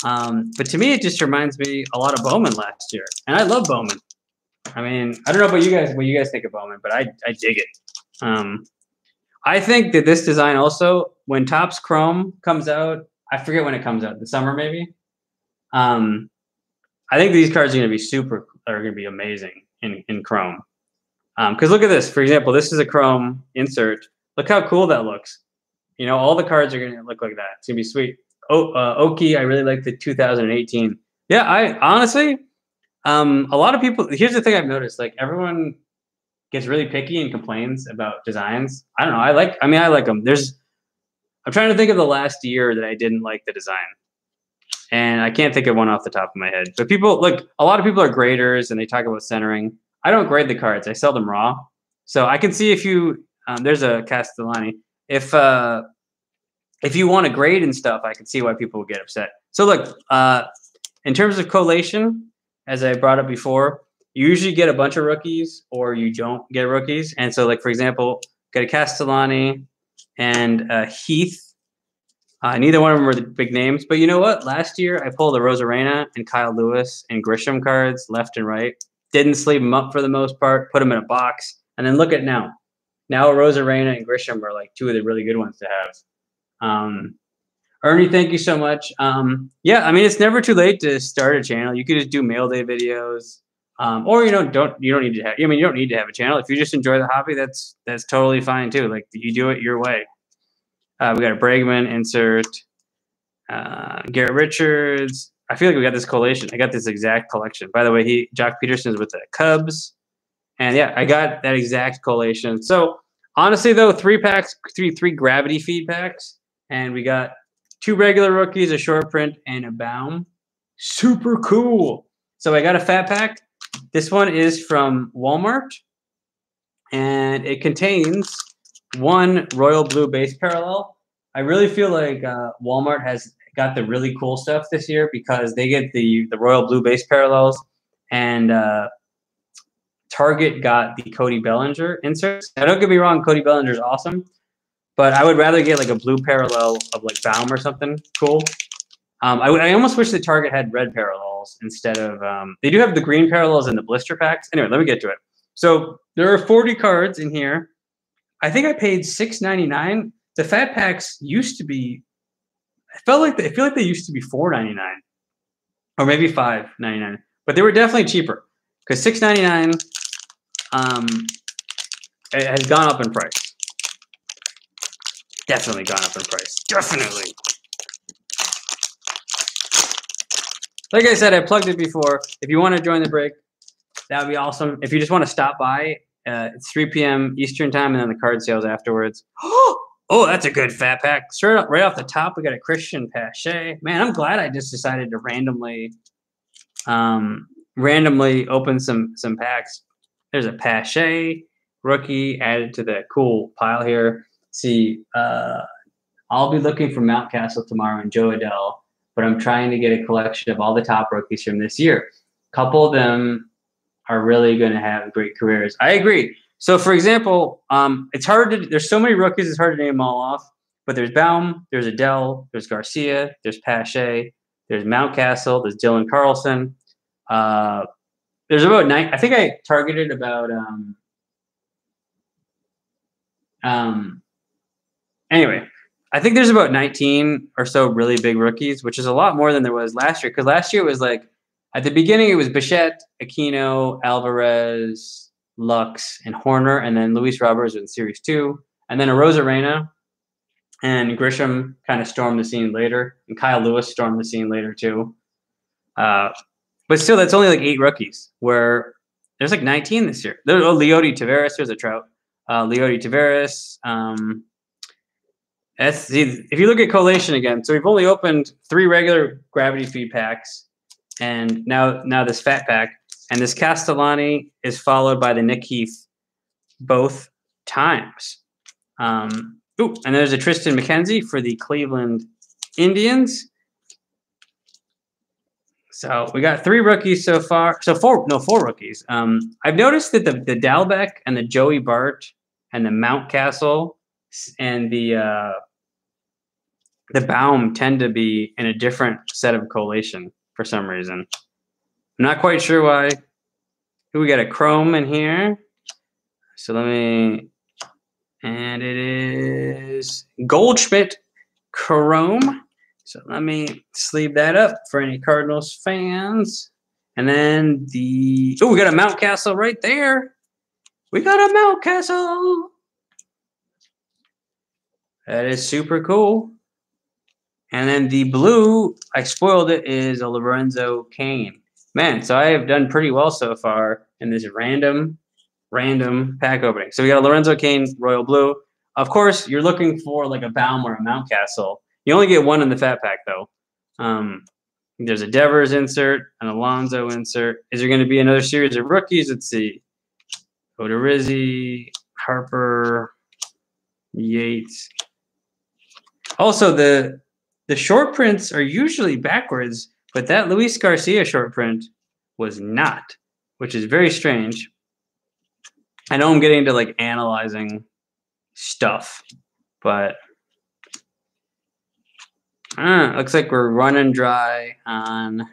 Um, but to me, it just reminds me a lot of Bowman last year. And I love Bowman. I mean, I don't know about you guys, what you guys think of Bowman, but I, I dig it. Um, I think that this design also, when Topps Chrome comes out, I forget when it comes out, the summer maybe. Um, I think these cards are going to be super, are going to be amazing in, in Chrome. Because um, look at this. For example, this is a Chrome insert. Look how cool that looks. You know, all the cards are going to look like that. It's going to be sweet. Oh, uh, Oki, I really like the 2018. Yeah, I honestly, um, a lot of people. Here's the thing I've noticed: like everyone gets really picky and complains about designs. I don't know. I like. I mean, I like them. There's. I'm trying to think of the last year that I didn't like the design, and I can't think of one off the top of my head. But people like a lot of people are graders and they talk about centering. I don't grade the cards. I sell them raw. So I can see if you um, there's a Castellani. If uh, if you want to grade and stuff, I can see why people get upset. So look, uh, in terms of collation, as I brought up before, you usually get a bunch of rookies or you don't get rookies. And so, like for example, get a Castellani and a Heath. Uh, neither one of them were the big names, but you know what? Last year I pulled a Arozarena and Kyle Lewis and Grisham cards left and right didn't sleeve them up for the most part, put them in a box, and then look at now. Now Arozarena and Grisham are like two of the really good ones to have. Um, Ernie, thank you so much. Um, yeah, I mean it's never too late to start a channel. You could just do mail day videos, um, or you know don't you don't need to have. I mean you don't need to have a channel if you just enjoy the hobby. That's that's totally fine too. Like you do it your way. Uh, we got a Bregman insert, uh, Garrett Richards, I feel like we got this collation. I got this exact collection. By the way, he Joc Pederson is with the Cubs, and yeah, I got that exact collation. So honestly, though, three packs, three three gravity feed packs, and we got two regular rookies, a short print, and a Bohm. Super cool. So I got a fat pack. This one is from Walmart, and it contains one royal blue base parallel. I really feel like uh, Walmart has got the really cool stuff this year because they get the the royal blue base parallels and uh, Target got the Cody Bellinger inserts. Now, don't get me wrong, Cody Bellinger is awesome, but I would rather get like a blue parallel of like Bohm or something cool. Um, I, I almost wish the Target had red parallels instead of. Um, they do have the green parallels in the blister packs. Anyway, let me get to it. So there are 40 cards in here. I think I paid 6.99. The fat packs used to be I felt like they, I feel like they used to be four ninety nine, or maybe five ninety nine, but they were definitely cheaper because six ninety nine um, it has gone up in price. Definitely gone up in price. Definitely. Like I said, I plugged it before. If you want to join the break, that would be awesome. If you just want to stop by, uh, it's 3 p.m. Eastern time, and then the card sales afterwards. Oh, that's a good fat pack. Straight up, right off the top, we got a Cristian Pache. Man, I'm glad I just decided to randomly, um, randomly open some some packs. There's a Pache rookie added to the cool pile here. See, uh, I'll be looking for Mountcastle tomorrow and Jo Adell, but I'm trying to get a collection of all the top rookies from this year. A couple of them are really going to have great careers. I agree. So, for example, um, it's hard to. There's so many rookies. It's hard to name them all off. But there's Bohm, there's Adell, there's Garcia, there's Pache, there's Mountcastle, there's Dylan Carlson. Uh, there's about nine. I think I targeted about. Um, um, anyway, I think there's about 19 or so really big rookies, which is a lot more than there was last year. Because last year it was like at the beginning it was Bichette, Aquino, Alvarez, Lux, and Hoerner, and then Luis Roberts in Series Two, and then a Arozarena and Grisham kind of stormed the scene later, and Kyle Lewis stormed the scene later too. Uh, but still, that's only like eight rookies. Where there's like 19 this year. There's oh, Leody Taveras. There's a Trout. Uh, Leody Taveras. Um, that's if you look at collation again. So we've only opened three regular gravity feed packs, and now now this fat pack, and this Castellani is followed by the Nick Heath both times. Um, ooh, and there's a Triston McKenzie for the Cleveland Indians. So we got three rookies so far. So four, no, four rookies. Um, I've noticed that the the Dalbec and the Joey Bart and the Mountcastle and the uh, the Bohm tend to be in a different set of collation for some reason. I'm not quite sure why. We got a chrome in here. So let me, and it is Goldschmidt Chrome. So let me sleeve that up for any Cardinals fans. And then the, oh, we got a Mountcastle right there. We got a Mountcastle. That is super cool. And then the blue, I spoiled it, is a Lorenzo Cain. Man, so I have done pretty well so far in this random, random pack opening. So we got a Lorenzo Cain Royal Blue. Of course, you're looking for like a Bohm or a Mountcastle. You only get one in the fat pack though. Um, there's a Devers insert, an Alonso insert. Is there going to be another series of rookies? Let's see. Odorizzi, Harper, Yates. Also, the the short prints are usually backwards, but that Luis Garcia short print was not, which is very strange. I know I'm getting into like analyzing stuff, but uh, looks like we're running dry on.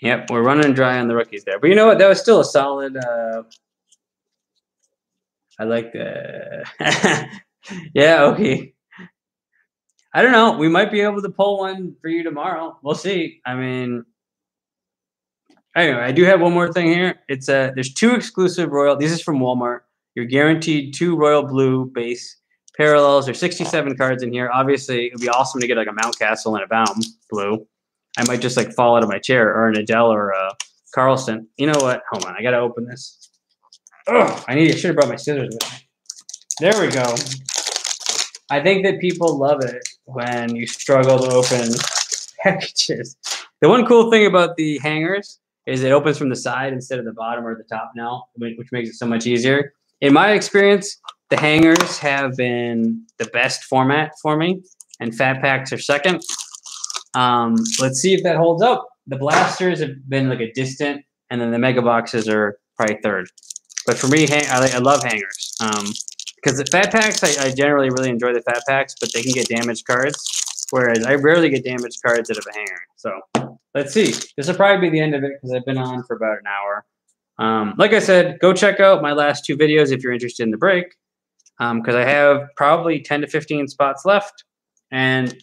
Yep, we're running dry on the rookies there. But you know what? That was still a solid. Uh, I like the. yeah, okay. I don't know. We might be able to pull one for you tomorrow. We'll see. I mean, anyway, I do have one more thing here. It's a there's two exclusive Royal. This is from Walmart. You're guaranteed two Royal Blue base parallels. There's 67 cards in here. Obviously, it'd be awesome to get like a Mountcastle and a Bohm blue. I might just like fall out of my chair or an Adell or a Carlson. You know what? Hold on. I got to open this. Oh, I need. I should have brought my scissors with me. There we go. I think that people love it when you struggle to open packages. The one cool thing about the hangers is it opens from the side instead of the bottom or the top now, which makes it so much easier. In my experience, the hangers have been the best format for me, and fat packs are second. Um, let's see if that holds up. The blasters have been like a distant, and then the mega boxes are probably third. But for me, I, I love hangers. Um, because the fat packs, I, I, generally really enjoy the fat packs, but they can get damaged cards. Whereas I rarely get damaged cards out of a hanger. So let's see. This will probably be the end of it because I've been on for about an hour. Um, like I said, go check out my last two videos if you're interested in the break, because um, I have probably 10 to 15 spots left, and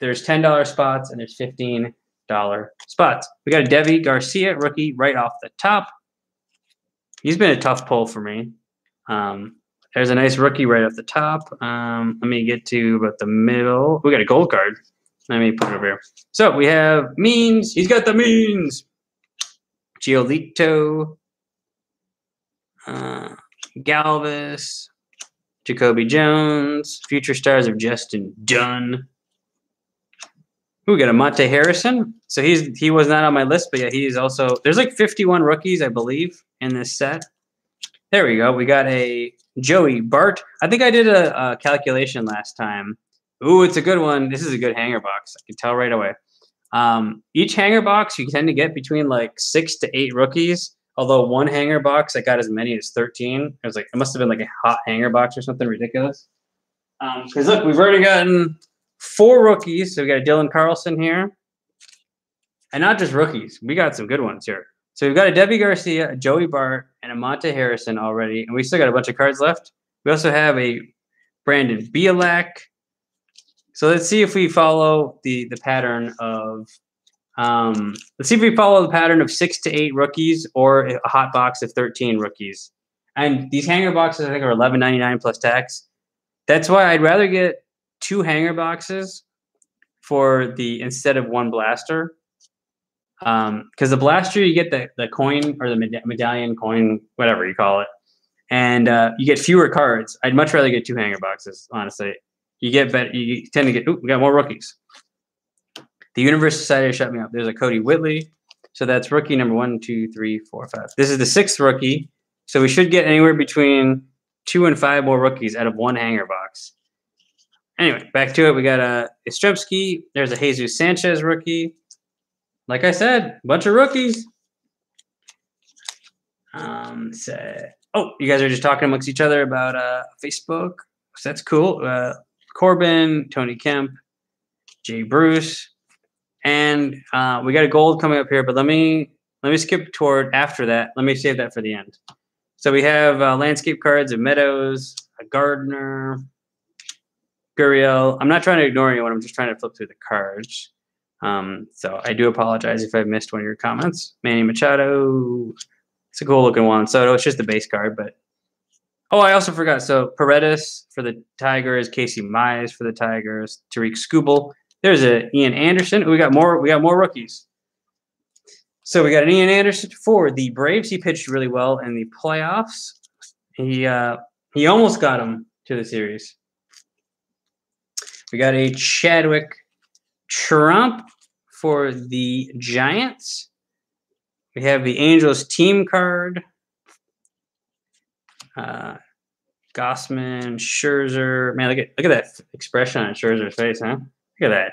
there's $10 spots and there's $15 spots. We got a Deivi Garcia rookie right off the top. He's been a tough pull for me. Um, there's a nice rookie right off the top. Um, let me get to about the middle. We got a gold card. Let me put it over here. So we have means. He's got the means. Giolito, uh, Galvis, Jacoby Jones, future stars of Justin Dunn. Ooh, we got a Monte Harrison. So he's he was not on my list, but yeah, he's also there's like 51 rookies, I believe, in this set. There we go. We got a Joey Bart. I think I did a, a calculation last time, Ooh, it's a good one. This is a good hanger box. I can tell right away. Um, each hanger box you tend to get between like six to eight rookies. Although one hanger box I got as many as thirteen. It was like it must have been like a hot hanger box or something ridiculous. Because um, look, we've already gotten four rookies. So we got Dylan Carlson here, and not just rookies. We got some good ones here. So we've got a Deivi Garcia, a Joey Bart, and a Monte Harrison already, and we still got a bunch of cards left. We also have a Brandon Bielak. So let's see if we follow the the pattern of um, let's see if we follow the pattern of six to eight rookies or a hot box of 13 rookies. And these hanger boxes, I think, are 11.99 plus tax. That's why I'd rather get two hanger boxes for the instead of one blaster. Because um, the blaster, you get the, the coin or the med- medallion coin, whatever you call it, and uh, you get fewer cards. I'd much rather get two hanger boxes, honestly. You get better. You tend to get. Ooh, we got more rookies. The universe to shut me up. There's a Kodi Whitley. So that's rookie number one, two, three, four, five. This is the sixth rookie. So we should get anywhere between two and five more rookies out of one hanger box. Anyway, back to it. We got a Yastrzemski. There's a Jesus Sanchez rookie. Like I said, bunch of rookies. Um, say, oh, you guys are just talking amongst each other about uh, Facebook. So that's cool. Uh, Corbin, Tony Kemp, Jay Bruce, and uh, we got a gold coming up here. But let me let me skip toward after that. Let me save that for the end. So we have uh, landscape cards of Meadows, a Gardner, Gurriel. I'm not trying to ignore anyone. I'm just trying to flip through the cards. Um, so I do apologize if I missed one of your comments. Manny Machado. It's a cool looking one. So it's just the base card, but oh, I also forgot. So Paredes for the Tigers, Casey Mize for the Tigers, Tarik Skubal. There's a Ian Anderson. We got more. We got more rookies. So we got an Ian Anderson for the Braves. He pitched really well in the playoffs. He uh, he almost got him to the series. We got a Chadwick Tromp for the Giants. We have the Angels team card. Uh, Gausman, Scherzer. Man, look at look at that expression on Scherzer's face, huh? Look at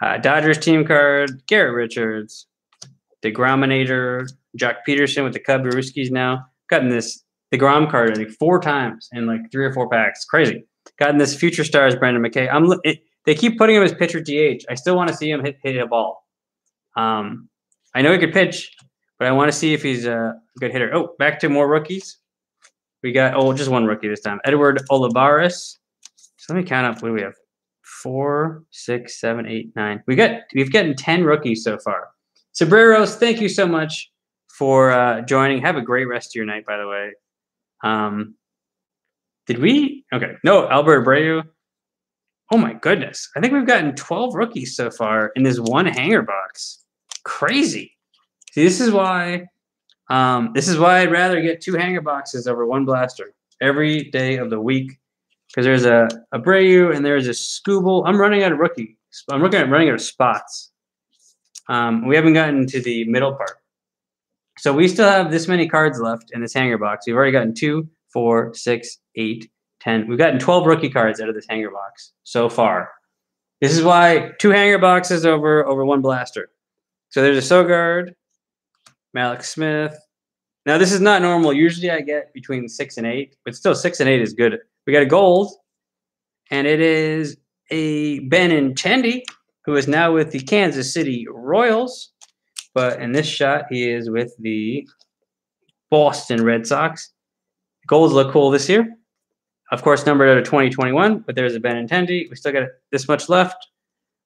that. Uh, Dodgers team card. Garrett Richards, DeGrominator, Joc Pederson with the Cub Ruskies now. Gotten this deGrom card I think four times in like three or four packs. Crazy. Gotten this Future Stars Brendan McKay. I'm it, they keep putting him as pitcher DH. I still want to see him hit hit a ball. Um, I know he could pitch, but I want to see if he's a good hitter. Oh, back to more rookies. We got oh just one rookie this time. Edward Olivares. So let me count up. What do we have? Four, six, seven, eight, nine. We got we've gotten ten rookies so far. Sobreros, thank you so much for uh, joining. Have a great rest of your night, by the way. Um, did we? Okay. No, Albert Abreu. Oh my goodness. I think we've gotten 12 rookies so far in this one hanger box. Crazy. See, this is why um, this is why I'd rather get two hanger boxes over one blaster every day of the week. Because there's a Abreu and there's a Skubal. I'm running out of rookie. I'm looking at running out of spots. Um, we haven't gotten to the middle part. So we still have this many cards left in this hanger box. We've already gotten two, four, six, eight, ten. We've gotten 12 rookie cards out of this hanger box so far. This is why two hanger boxes over over one blaster. So there's a Sogard, Mallex Smith. Now this is not normal. Usually I get between six and eight, but still six and eight is good. We got a gold, and it is a Ben Benintendi who is now with the Kansas City Royals. But in this shot, he is with the Boston Red Sox. Golds look cool this year. Of course, numbered out of 2021, but there's a Benintendi. We still got this much left.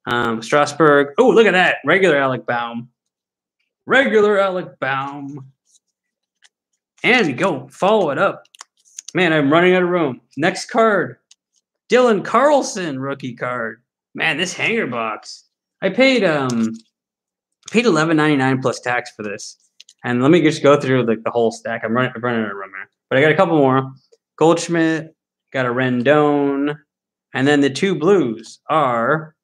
Um. Oh, look at that. Regular Alec Bohm. Regular Alec Bohm. And go follow it up. Man, I'm running out of room. Next card. Dylan Carlson rookie card man, this hanger box. I paid um paid eleven ninety nine plus tax for this. And let me just go through the, the whole stack. I'm running, I'm running out of room here. But I got a couple more. Goldschmidt, got a Rendon, and then the two blues are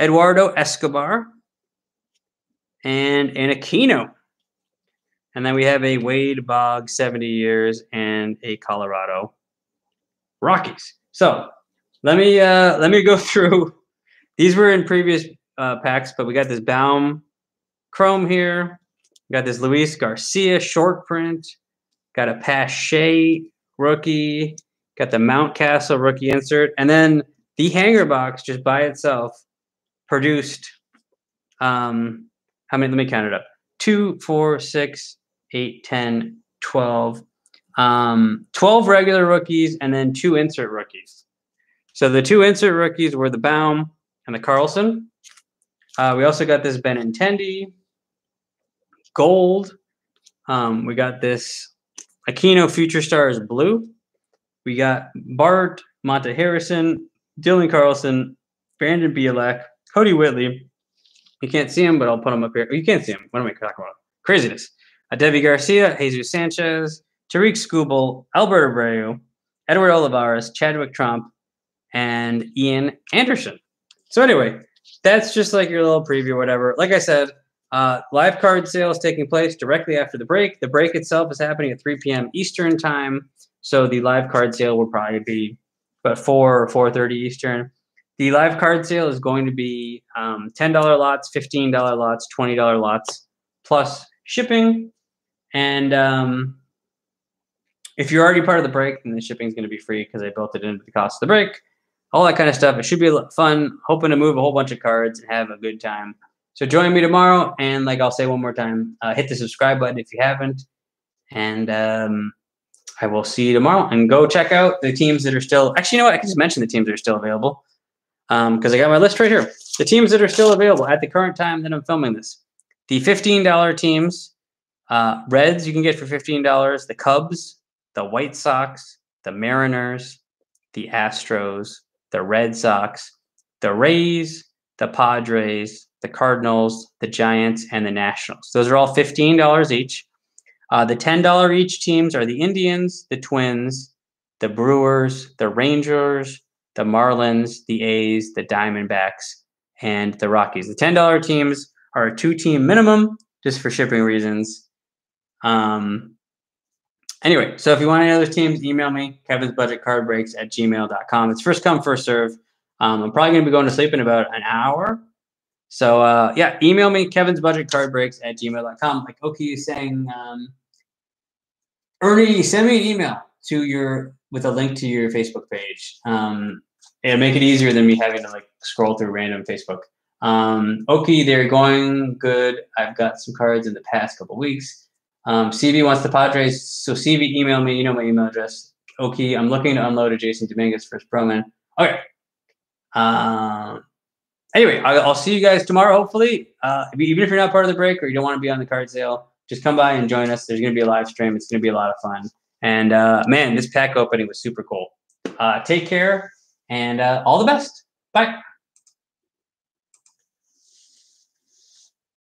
Eduardo Escobar and an Aquino. And then we have a Wade Boggs, 70 years, and a Colorado Rockies. So let me uh, let me go through. These were in previous uh, packs, but we got this Bohm Chrome here. We got this Luis Garcia short print. Got a Pache rookie. Got the Mountcastle rookie insert, and then the hanger box just by itself produced. Um, how many? Let me count it up. Two, four, six, eight, ten, twelve. Um, 12 regular rookies and then two insert rookies. So the two insert rookies were the Bohm and the Carlson. Uh, we also got this Benintendi gold. Um, we got this Aquino Future Star is blue. We got Bart, Monte Harrison, Dylan Carlson, Brandon Bielak, Kodi Whitley. You can't see him, but I'll put him up here. You can't see him. What am I talking about? Craziness. Deivi Garcia, Jesus Sanchez, Tarik Skubal, Alberto Abreu, Edward Olivares, Chadwick Tromp, and Ian Anderson. So anyway, that's just like your little preview, whatever. Like I said, uh, live card sale is taking place directly after the break. The break itself is happening at 3 p.m. Eastern time, so the live card sale will probably be about 4 or 4:30 Eastern. The live card sale is going to be um, $10 lots, $15 lots, $20 lots, plus shipping. And um, if you're already part of the break, then the shipping is going to be free because I built it into the cost of the break all that kind of stuff. It should be fun. Hoping to move a whole bunch of cards and have a good time. So join me tomorrow. And like I'll say one more time, uh, hit the subscribe button if you haven't. And um, I will see you tomorrow. And go check out the teams that are still. Actually, you know what? I can just mention the teams that are still available because um, I got my list right here. The teams that are still available at the current time that I'm filming this. The $15 teams, uh, Reds you can get for $15. The Cubs, the White Sox, the Mariners, the Astros, the Red Sox, the Rays, the Padres, the Cardinals, the Giants, and the Nationals. Those are all $15 each. Uh, the $10 each teams are the Indians, the Twins, the Brewers, the Rangers, the Marlins, the A's, the Diamondbacks, and the Rockies. The $10 teams are a two team minimum just for shipping reasons. Um, Anyway, so if you want any other teams, email me, Kevin's Budget Card Breaks at gmail.com. It's first come, first serve. Um, I'm probably going to be going to sleep in about an hour. So uh, yeah, email me, Kevin's Budget Card Breaks at gmail.com. Like Oki is saying, um, Ernie, send me an email to your with a link to your Facebook page. Um, it'll make it easier than me having to like scroll through random Facebook. Um, they're going good. I've got some cards in the past couple weeks. Um, CV wants the Padres, so CV email me. You know my email address. Okay, I'm looking to unload a Jasson Dominguez first man. Okay. Um. Anyway, I'll see you guys tomorrow. Hopefully, uh, even if you're not part of the break or you don't want to be on the card sale, just come by and join us. There's going to be a live stream. It's going to be a lot of fun. And uh, man, this pack opening was super cool. Uh, take care and uh, all the best. Bye.